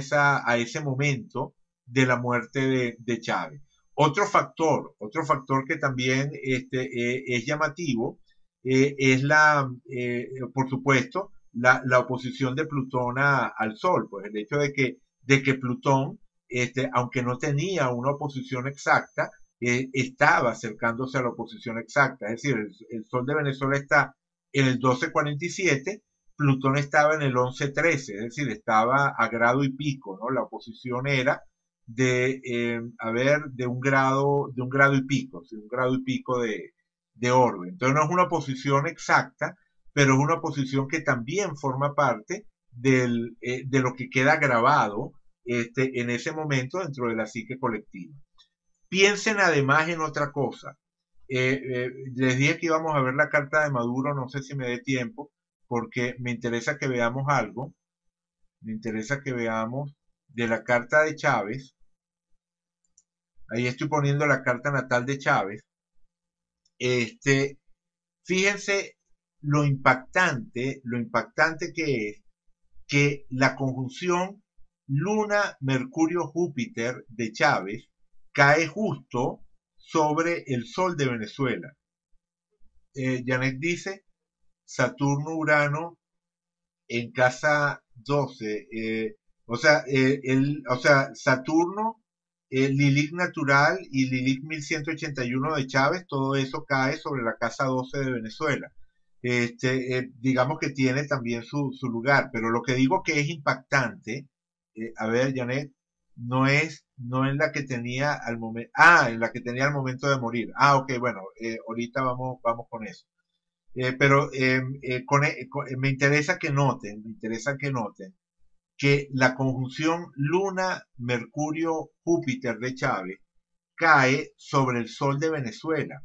a ese momento de la muerte de, Chávez. Otro factor, otro factor que también este, eh, es llamativo, eh, es la, eh, por supuesto, la, oposición de Plutón al Sol, pues el hecho de que, de que Plutón, este, aunque no tenía una oposición exacta, estaba acercándose a la oposición exacta. Es decir, el, Sol de Venezuela está en el 1247, Plutón estaba en el 1113, es decir, estaba a grado y pico, ¿no? La oposición era de, eh, a ver, de un grado, de un grado y pico, un grado y pico de, de orden. Entonces no es una posición exacta, pero es una posición que también forma parte eh, de lo que queda grabado este, en ese momento dentro de la psique colectiva. Piensen además en otra cosa. Eh, les dije que íbamos a ver la carta de Maduro, no sé si me dé tiempo, porque me interesa que veamos algo. Me interesa que veamos de la carta de Chávez. Ahí estoy poniendo la carta natal de Chávez. Este, fíjense lo impactante, lo impactante que es que la conjunción Luna, Mercurio, Júpiter de Chávez cae justo sobre el Sol de Venezuela. Eh, Janet dice, Saturno, Urano en casa 12. Eh, o sea, eh, el, o sea, Saturno, el Lilith natural y Lilith 1181 de Chávez, todo eso cae sobre la casa 12 de Venezuela. Este, eh, digamos que tiene también su, su, lugar, pero lo que digo que es impactante, eh, a ver, Janet, no es, no es la que tenía al momento, ah, en la que tenía al momento de morir. Ah, ok, bueno, ahorita vamos, vamos con eso. Pero em, con, me interesa que noten, me interesa que noten que la conjunción Luna-Mercurio-Júpiter de Chávez cae sobre el Sol de Venezuela.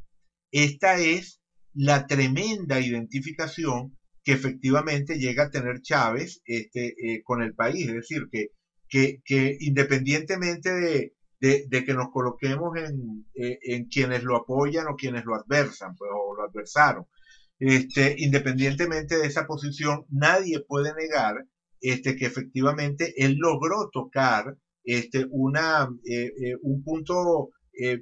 Esta es la tremenda identificación que efectivamente llega a tener Chávez este, eh, con el país. Es decir, que, que, independientemente de, de, que nos coloquemos en, eh, en, quienes lo apoyan o quienes lo adversan, pues, o lo adversaron, este, independientemente de esa posición, nadie puede negar este, que efectivamente él logró tocar este, una, eh, eh, un punto eh,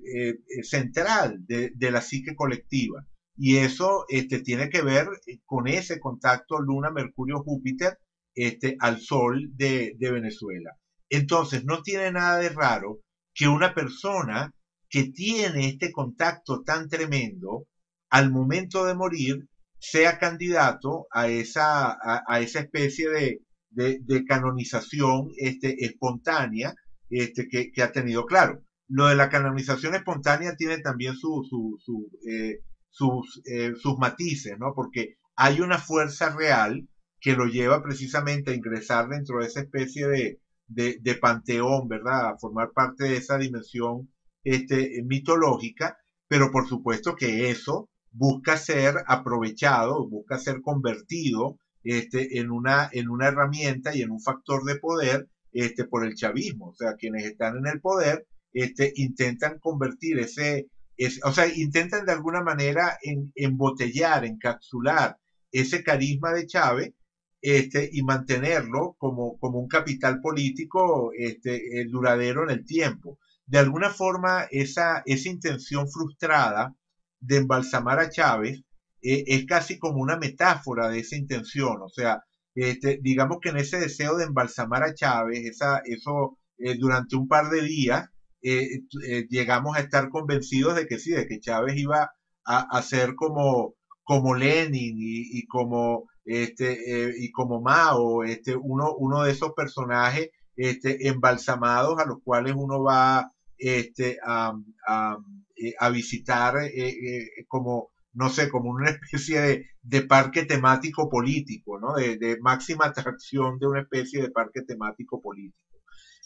central de, la psique colectiva. Y eso este, tiene que ver con ese contacto Luna, Mercurio, Júpiter este, al Sol de Venezuela. Entonces, no tiene nada de raro que una persona que tiene este contacto tan tremendo, al momento de morir, sea candidato a esa, a esa especie de, de, canonización este, espontánea este, que, ha tenido. Claro, lo de la canonización espontánea tiene también su, eh, sus, eh, sus matices, ¿no? Porque hay una fuerza real que lo lleva precisamente a ingresar dentro de esa especie de, de, panteón, ¿verdad? A formar parte de esa dimensión este, mitológica, pero por supuesto que eso busca ser aprovechado, busca ser convertido este, en, una, en una herramienta y en un factor de poder este, por el chavismo. O sea, quienes están en el poder este, intentan convertir ese, o sea, intentan de alguna manera en, embotellar, encapsular ese carisma de Chávez este, y mantenerlo como, como un capital político este, eh, duradero en el tiempo. De alguna forma, esa, esa intención frustrada de embalsamar a Chávez es casi como una metáfora de esa intención, o sea, este, digamos que en ese deseo de embalsamar a Chávez, esa, eso durante un par de días, llegamos a estar convencidos de que sí, de que Chávez iba a, ser como, como Lenin y, como este y como Mao, este uno, uno de esos personajes este, embalsamados a los cuales uno va este, a, visitar como no sé, como una especie de, de parque temático político, ¿no? De, de, máxima atracción de una especie de parque temático político.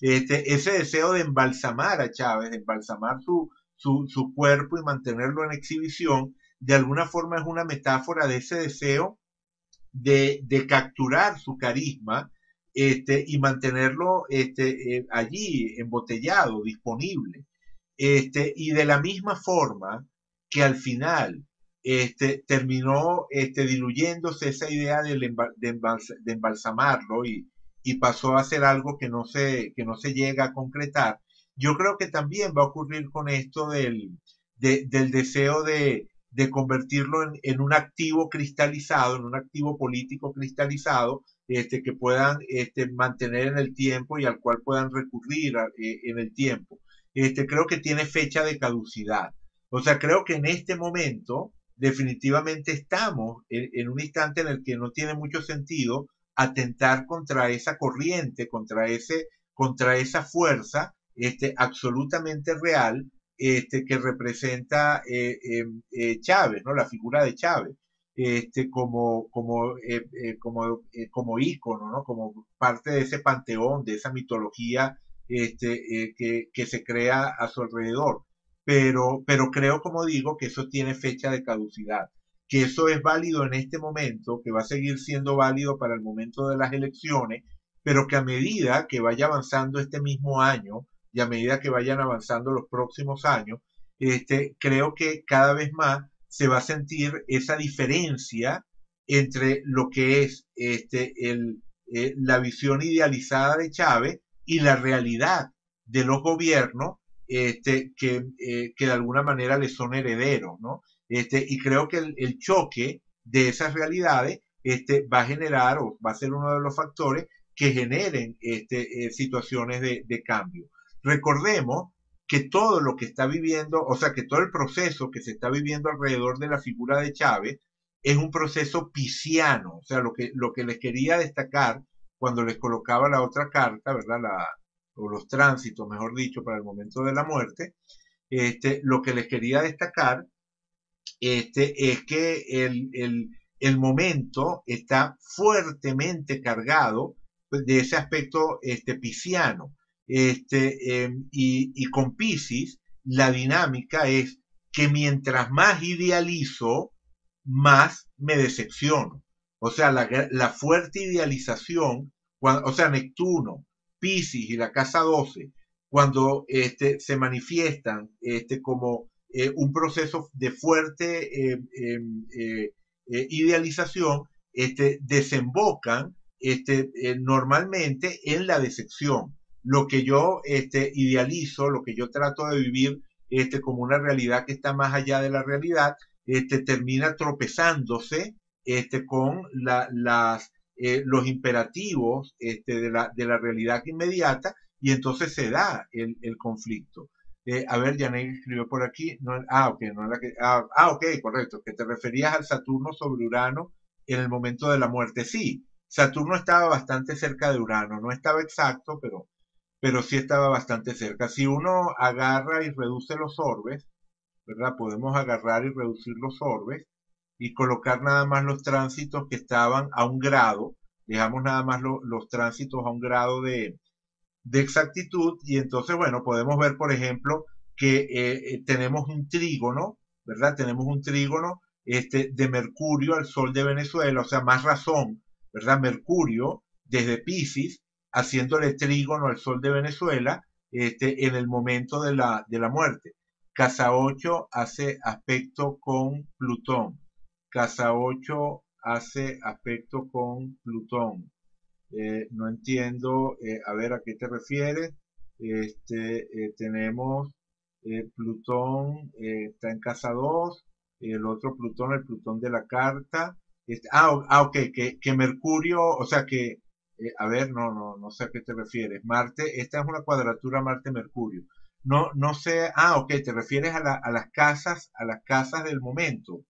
Este, ese deseo de embalsamar a Chávez, de embalsamar su, su, su cuerpo y mantenerlo en exhibición, de alguna forma es una metáfora de ese deseo de, de capturar su carisma este, y mantenerlo este, eh, allí, embotellado, disponible. Este, y de la misma forma que al final este, terminó este, diluyéndose esa idea de, embalsamarlo y, pasó a ser algo que no, se, llega a concretar. Yo creo que también va a ocurrir con esto del, deseo de, convertirlo en, en, un activo cristalizado, en un activo político cristalizado, este, que puedan este, mantener en el tiempo y al cual puedan recurrir eh, en el tiempo. Este, creo que tiene fecha de caducidad. O sea, creo que en este momento definitivamente estamos en, un instante en el que no tiene mucho sentido atentar contra esa corriente, contra, ese, contra esa fuerza este, absolutamente real este, que representa eh, em, eh, Chávez, ¿no? la figura de Chávez, este, como, como, eh, como, como ícono, ¿no? como parte de ese panteón, de esa mitología este, que, que se crea a su alrededor. Pero, pero creo, como digo, que eso tiene fecha de caducidad, que eso es válido en este momento, que va a seguir siendo válido para el momento de las elecciones, pero que a medida que vaya avanzando este mismo año y a medida que vayan avanzando los próximos años, este, creo que cada vez más se va a sentir esa diferencia entre lo que es este, el, eh, la visión idealizada de Chávez y la realidad de los gobiernos este, que, eh, que de alguna manera le son herederos, ¿no? Este, y creo que el, choque de esas realidades este, va a generar o va a ser uno de los factores que generen este, eh, situaciones de, de, cambio. Recordemos que todo lo que está viviendo, o sea, que todo el proceso que se está viviendo alrededor de la figura de Chávez es un proceso pisciano, o sea, lo que, lo que les quería destacar cuando les colocaba la otra carta, ¿verdad? La, o los tránsitos, mejor dicho, para el momento de la muerte, este, lo que les quería destacar este, es que el, el, el momento está fuertemente cargado de ese aspecto este, pisciano. Este, em, y, y, con Piscis, la dinámica es que mientras más idealizo, más me decepciono. O sea, la, la fuerte idealización, o sea, Neptuno, Pisces y la casa 12, cuando este, se manifiestan este, como eh, un proceso de fuerte eh, em, eh, idealización, este, desembocan este, normalmente en la decepción. Lo que yo este, idealizo, lo que yo trato de vivir este, como una realidad que está más allá de la realidad, este, termina tropezándose este, con la, las eh, los imperativos este, de, la, de la realidad inmediata y entonces se da el, conflicto. Eh, a ver, Janet escribió por aquí. No, ah, ok, no era que, ah, ah, correcto, que te referías al Saturno sobre Urano en el momento de la muerte. Sí, Saturno estaba bastante cerca de Urano, no estaba exacto, pero, pero sí estaba bastante cerca. Si uno agarra y reduce los orbes, ¿verdad? Podemos agarrar y reducir los orbes y colocar nada más los tránsitos que estaban a un grado, dejamos nada más los tránsitos a un grado de, exactitud y entonces, bueno, podemos ver, por ejemplo, que eh, eh, tenemos un trígono, ¿verdad? Tenemos un trígono este, de Mercurio al Sol de Venezuela, o sea, más razón, ¿verdad? Mercurio desde Pisces, haciéndole trígono al Sol de Venezuela este, en el momento de la, de la muerte. Casa 8 hace aspecto con Plutón. Casa 8 hace aspecto con Plutón. Eh, no entiendo, eh, a ver a qué te refieres. Este, eh, tenemos Plutón, está en casa 2, el otro Plutón, el Plutón de la carta. Este, ah, ah, ok, que, que Mercurio, o sea que, a ver, no, no, no sé a qué te refieres. Marte, esta es una cuadratura Marte-Mercurio. No, no sé, ah, ok, te refieres a, a las casas, a las casas del momento.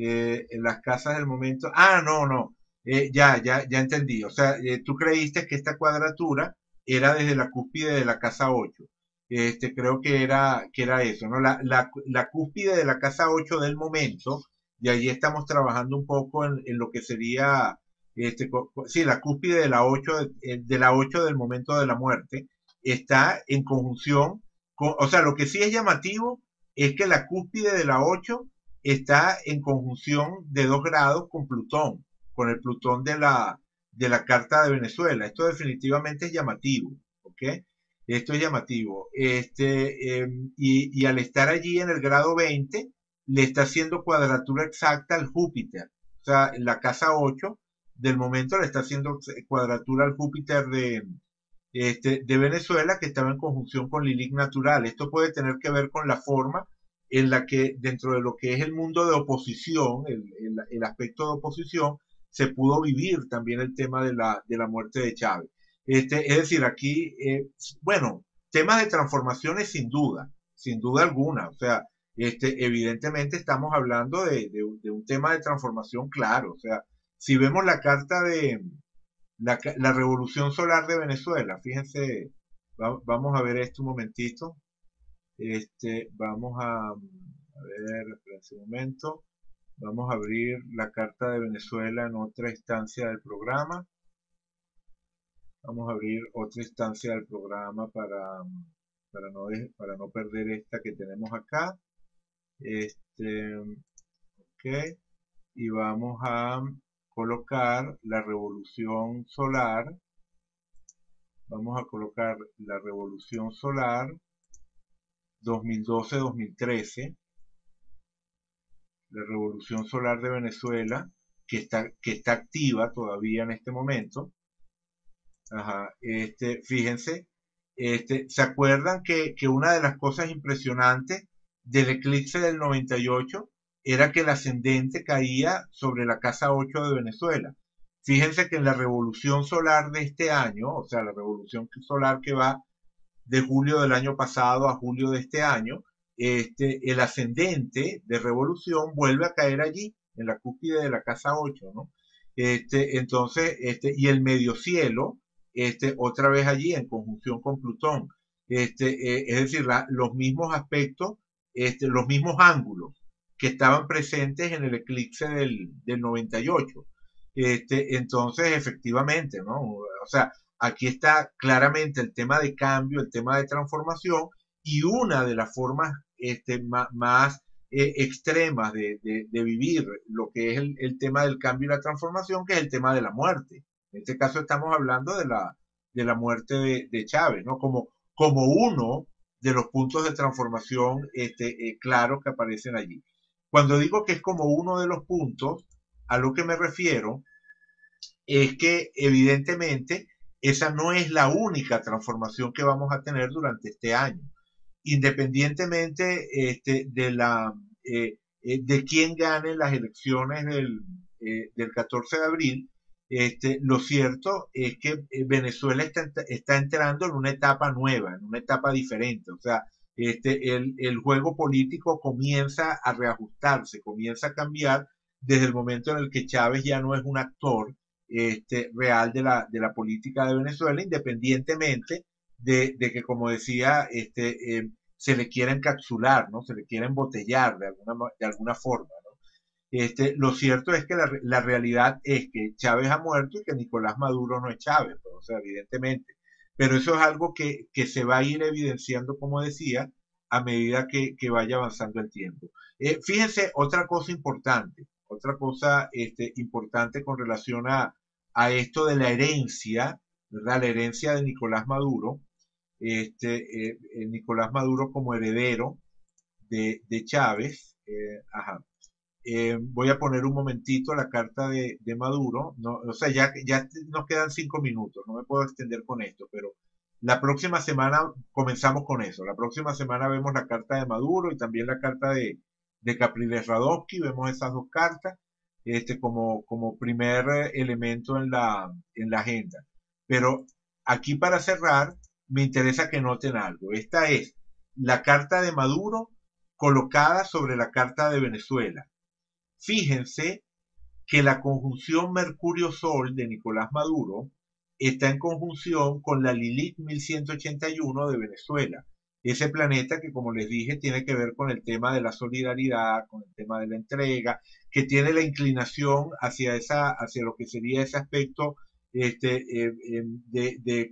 Eh, en las casas del momento. Ah, no, no, eh, ya, ya, ya entendí. O sea, tú creíste que esta cuadratura era desde la cúspide de la casa 8. Este, creo que era, que era eso, ¿no? La, la, la cúspide de la casa 8 del momento, y allí estamos trabajando un poco en, en lo que sería, este, sí, la cúspide de la 8, eh, de la 8 del momento de la muerte, está en conjunción con, o sea, lo que sí es llamativo es que la cúspide de la 8 está en conjunción de 2 grados con Plutón, con el Plutón de la, de la Carta de Venezuela. Esto definitivamente es llamativo, ¿ok? Esto es llamativo. Este, em, y, al estar allí en el grado 20, le está haciendo cuadratura exacta al Júpiter. O sea, en la casa 8 del momento le está haciendo cuadratura al Júpiter de, este, de Venezuela que estaba en conjunción con Lilith natural. Esto puede tener que ver con la forma en la que dentro de lo que es el mundo de oposición, el, el aspecto de oposición, se pudo vivir también el tema de la, de la muerte de Chávez. Este, es decir, aquí, eh, bueno, temas de transformaciones sin duda, sin duda alguna. O sea, este, evidentemente estamos hablando de, de, un tema de transformación claro. O sea, si vemos la carta de la, la revolución solar de Venezuela, fíjense, vamos a ver esto un momentito. Este, vamos a, a ver, un momento. Vamos a abrir la carta de Venezuela en otra instancia del programa. Vamos a abrir otra instancia del programa para, para, no, para no perder esta que tenemos acá. Este, ok. Y vamos a colocar la revolución solar. Vamos a colocar la revolución solar 2012-2013 la Revolución Solar de Venezuela, que está, que está activa todavía en este momento. Ajá, este, fíjense, este, ¿se acuerdan que, que una de las cosas impresionantes del eclipse del 98 era que el ascendente caía sobre la casa 8 de Venezuela? Fíjense que en la revolución solar de este año, o sea, la revolución solar que va de julio del año pasado a julio de este año, este, el ascendente de revolución vuelve a caer allí, en la cúspide de la casa 8, ¿no? Este, entonces, este, y el medio cielo, este, otra vez allí en conjunción con Plutón. Este, eh, es decir, los mismos aspectos, este, los mismos ángulos que estaban presentes en el eclipse del, del 98. Este, entonces, efectivamente, ¿no? O sea, aquí está claramente el tema de cambio, el tema de transformación, y una de las formas este, más, eh, extremas de, vivir lo que es el, tema del cambio y la transformación, que es el tema de la muerte. En este caso estamos hablando de la, de la muerte de, Chávez, ¿no? Como, como uno de los puntos de transformación este, eh, claros que aparecen allí. Cuando digo que es como uno de los puntos, a lo que me refiero es que evidentemente esa no es la única transformación que vamos a tener durante este año independientemente este, de la eh, eh, de quién gane las elecciones del, eh, del 14 de abril, este, lo cierto es que Venezuela está, está, entrando en una etapa nueva, en una etapa diferente. O sea, este, el, el, juego político comienza a reajustarse, comienza a cambiar desde el momento en el que Chávez ya no es un actor este, real de la, de la política de Venezuela, independientemente de, que, como decía, este, eh, se le quiera encapsular, ¿no? Se le quiera embotellar de alguna, de alguna forma. Este, lo cierto es que la, la, realidad es que Chávez ha muerto y que Nicolás Maduro no es Chávez, o sea, evidentemente. Pero eso es algo que, que, se va a ir evidenciando, como decía, a medida que, que vaya avanzando el tiempo. Eh, fíjense, otra cosa importante, otra cosa este, importante con relación a, a esto de la herencia. La herencia de Nicolás Maduro, este, eh, eh, Nicolás Maduro como heredero de, Chávez. Eh, voy a poner un momentito la carta de, Maduro. No, o sea, ya, ya nos quedan cinco minutos, no me puedo extender con esto, pero la próxima semana comenzamos con eso. La próxima semana vemos la carta de Maduro y también la carta de, de Capriles Radowski, vemos esas dos cartas este, como, primer elemento en la, en la agenda. Pero aquí para cerrar, me interesa que noten algo. Esta es la carta de Maduro colocada sobre la carta de Venezuela. Fíjense que la conjunción Mercurio-Sol de Nicolás Maduro está en conjunción con la Lilith 1181 de Venezuela. Ese planeta que, como les dije, tiene que ver con el tema de la solidaridad, con el tema de la entrega, que tiene la inclinación hacia, esa, hacia lo que sería ese aspecto este, eh, eh, de,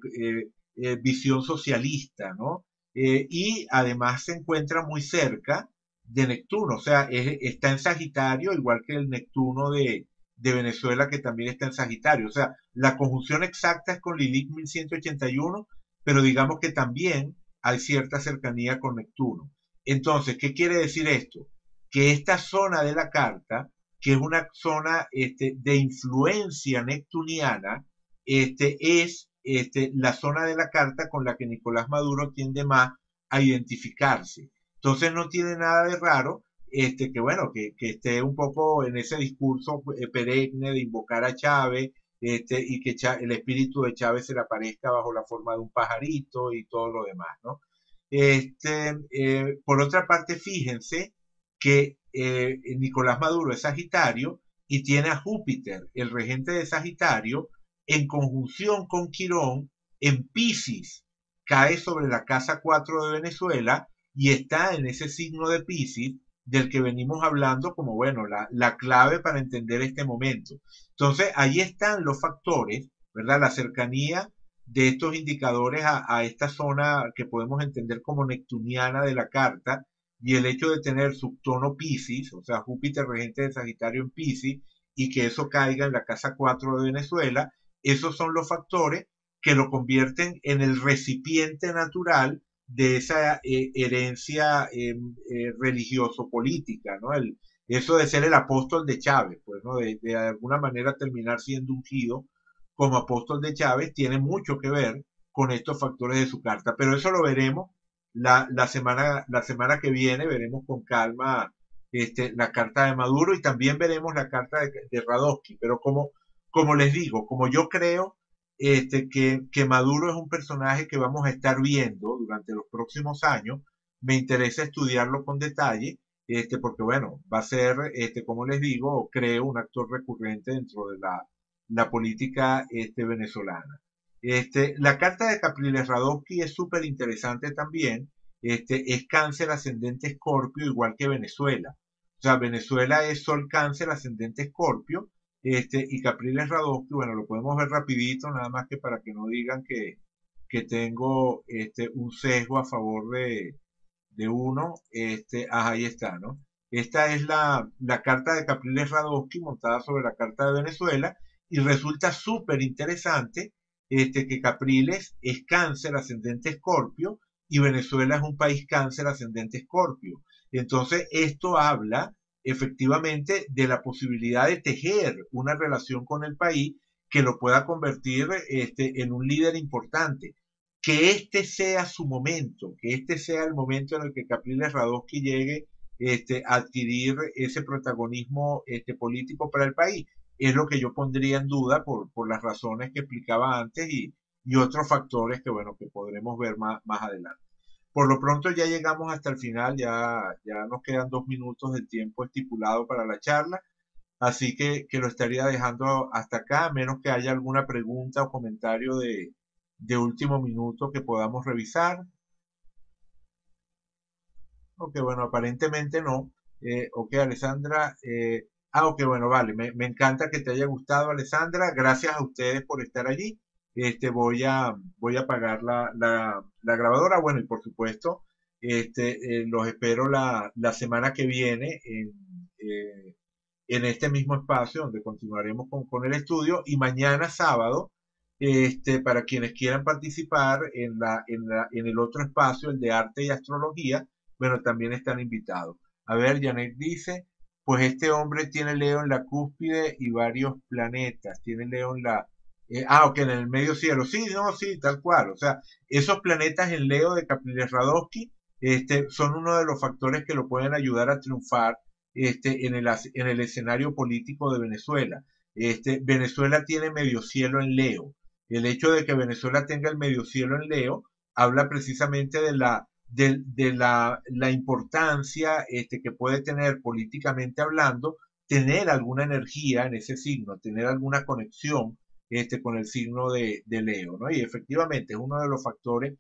eh, visión socialista, ¿no? y además se encuentra muy cerca de Neptuno, o sea, está en Sagitario, igual que el Neptuno de, Venezuela que también está en Sagitario. O sea, la conjunción exacta es con Lilith 1181, pero digamos que también hay cierta cercanía con Neptuno. Entonces, ¿qué quiere decir esto? Que esta zona de la carta, que es una zona este, de influencia neptuniana, este, es este, la zona de la carta con la que Nicolás Maduro tiende más a identificarse. Entonces no tiene nada de raro este, que bueno, que, esté un poco en ese discurso eh, perenne de invocar a Chávez, este, y que el espíritu de Chávez se le aparezca bajo la forma de un pajarito y todo lo demás, ¿no? Este, eh, por otra parte, fíjense que eh, Nicolás Maduro es Sagitario y tiene a Júpiter, el regente de Sagitario, en conjunción con Quirón en Pisces. Cae sobre la casa 4 de Venezuela y está en ese signo de Pisces del que venimos hablando como, bueno, la, clave para entender este momento. Entonces, ahí están los factores, ¿verdad? La cercanía de estos indicadores a, esta zona que podemos entender como neptuniana de la carta y el hecho de tener subtono Pisces, o sea, Júpiter regente de Sagitario en Pisces, y que eso caiga en la casa 4 de Venezuela, esos son los factores que lo convierten en el recipiente natural de esa eh, herencia em, eh, religioso-política, ¿no? El, eso de ser el apóstol de Chávez, pues, ¿no? De, de, alguna manera terminar siendo ungido como apóstol de Chávez tiene mucho que ver con estos factores de su carta, pero eso lo veremos la, la semana, la semana que viene, veremos con calma este, la carta de Maduro y también veremos la carta de, de pero como, como les digo, como yo creo este, que, Maduro es un personaje que vamos a estar viendo durante los próximos años. Me interesa estudiarlo con detalle, este, porque bueno, va a ser, este, como les digo, creo, un actor recurrente dentro de la, la política este, venezolana. Este, la carta de Capriles Radowski es súper interesante también. Este, es cáncer ascendente escorpio, igual que Venezuela. O sea, Venezuela es sol cáncer ascendente escorpio este, y Capriles Radowski, bueno, lo podemos ver rapidito, nada más que para que no digan que, que tengo este, un sesgo a favor de, de uno. Este, ahí está, ¿no? Esta es la, la carta de Capriles Radowski montada sobre la carta de Venezuela y resulta súper interesante este, que Capriles es cáncer ascendente escorpio y Venezuela es un país cáncer ascendente escorpio. Entonces, esto habla efectivamente de la posibilidad de tejer una relación con el país que lo pueda convertir este, en un líder importante. Que este sea su momento, que este sea el momento en el que Capriles Radowski llegue este, a adquirir ese protagonismo este, político para el país. Es lo que yo pondría en duda por, por las razones que explicaba antes y, y, otros factores que, bueno, que podremos ver más, más adelante. Por lo pronto ya llegamos hasta el final, ya, ya nos quedan dos minutos del tiempo estipulado para la charla, así que, que lo estaría dejando hasta acá, a menos que haya alguna pregunta o comentario de, de último minuto que podamos revisar. Ok, bueno, aparentemente no. Eh, ok, Alessandra. Eh, ah, ok, bueno, vale. Me, me, encanta que te haya gustado, Alessandra. Gracias a ustedes por estar allí este, voy, a, voy a apagar la, la, grabadora. Bueno, y por supuesto, este, eh, los espero la, la, semana que viene en, eh, en este mismo espacio donde continuaremos con, con, el estudio y mañana sábado, este, para quienes quieran participar en, la, en, la, en el otro espacio, el de arte y astrología, bueno, también están invitados. A ver, Janet dice, pues este hombre tiene Leo en la cúspide y varios planetas, tiene Leo en la eh, ah, ok, en el medio cielo. Sí, no, sí, tal cual. O sea, esos planetas en Leo de Capriles Radowski este, son uno de los factores que lo pueden ayudar a triunfar este, en, el, en el escenario político de Venezuela. Este, Venezuela tiene medio cielo en Leo. El hecho de que Venezuela tenga el medio cielo en Leo habla precisamente de la, de, la, la, importancia este, que puede tener políticamente hablando tener alguna energía en ese signo, tener alguna conexión este, con el signo de, de Leo, ¿no? Y efectivamente es uno de los factores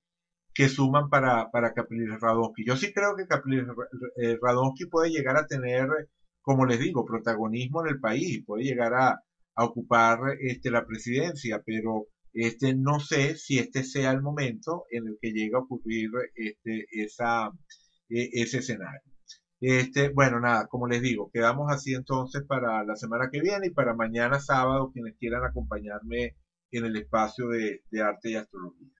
que suman para, para Capriles Radonsky. Yo sí creo que Capriles Radonsky puede llegar a tener, como les digo, protagonismo en el país, puede llegar a, ocupar este, la presidencia, pero este, no sé si este sea el momento en el que llegue a ocurrir este, esa, e, ese escenario. Este, bueno, nada, como les digo, quedamos así entonces para la semana que viene y para mañana sábado, quienes quieran acompañarme en el espacio de arte y astrología.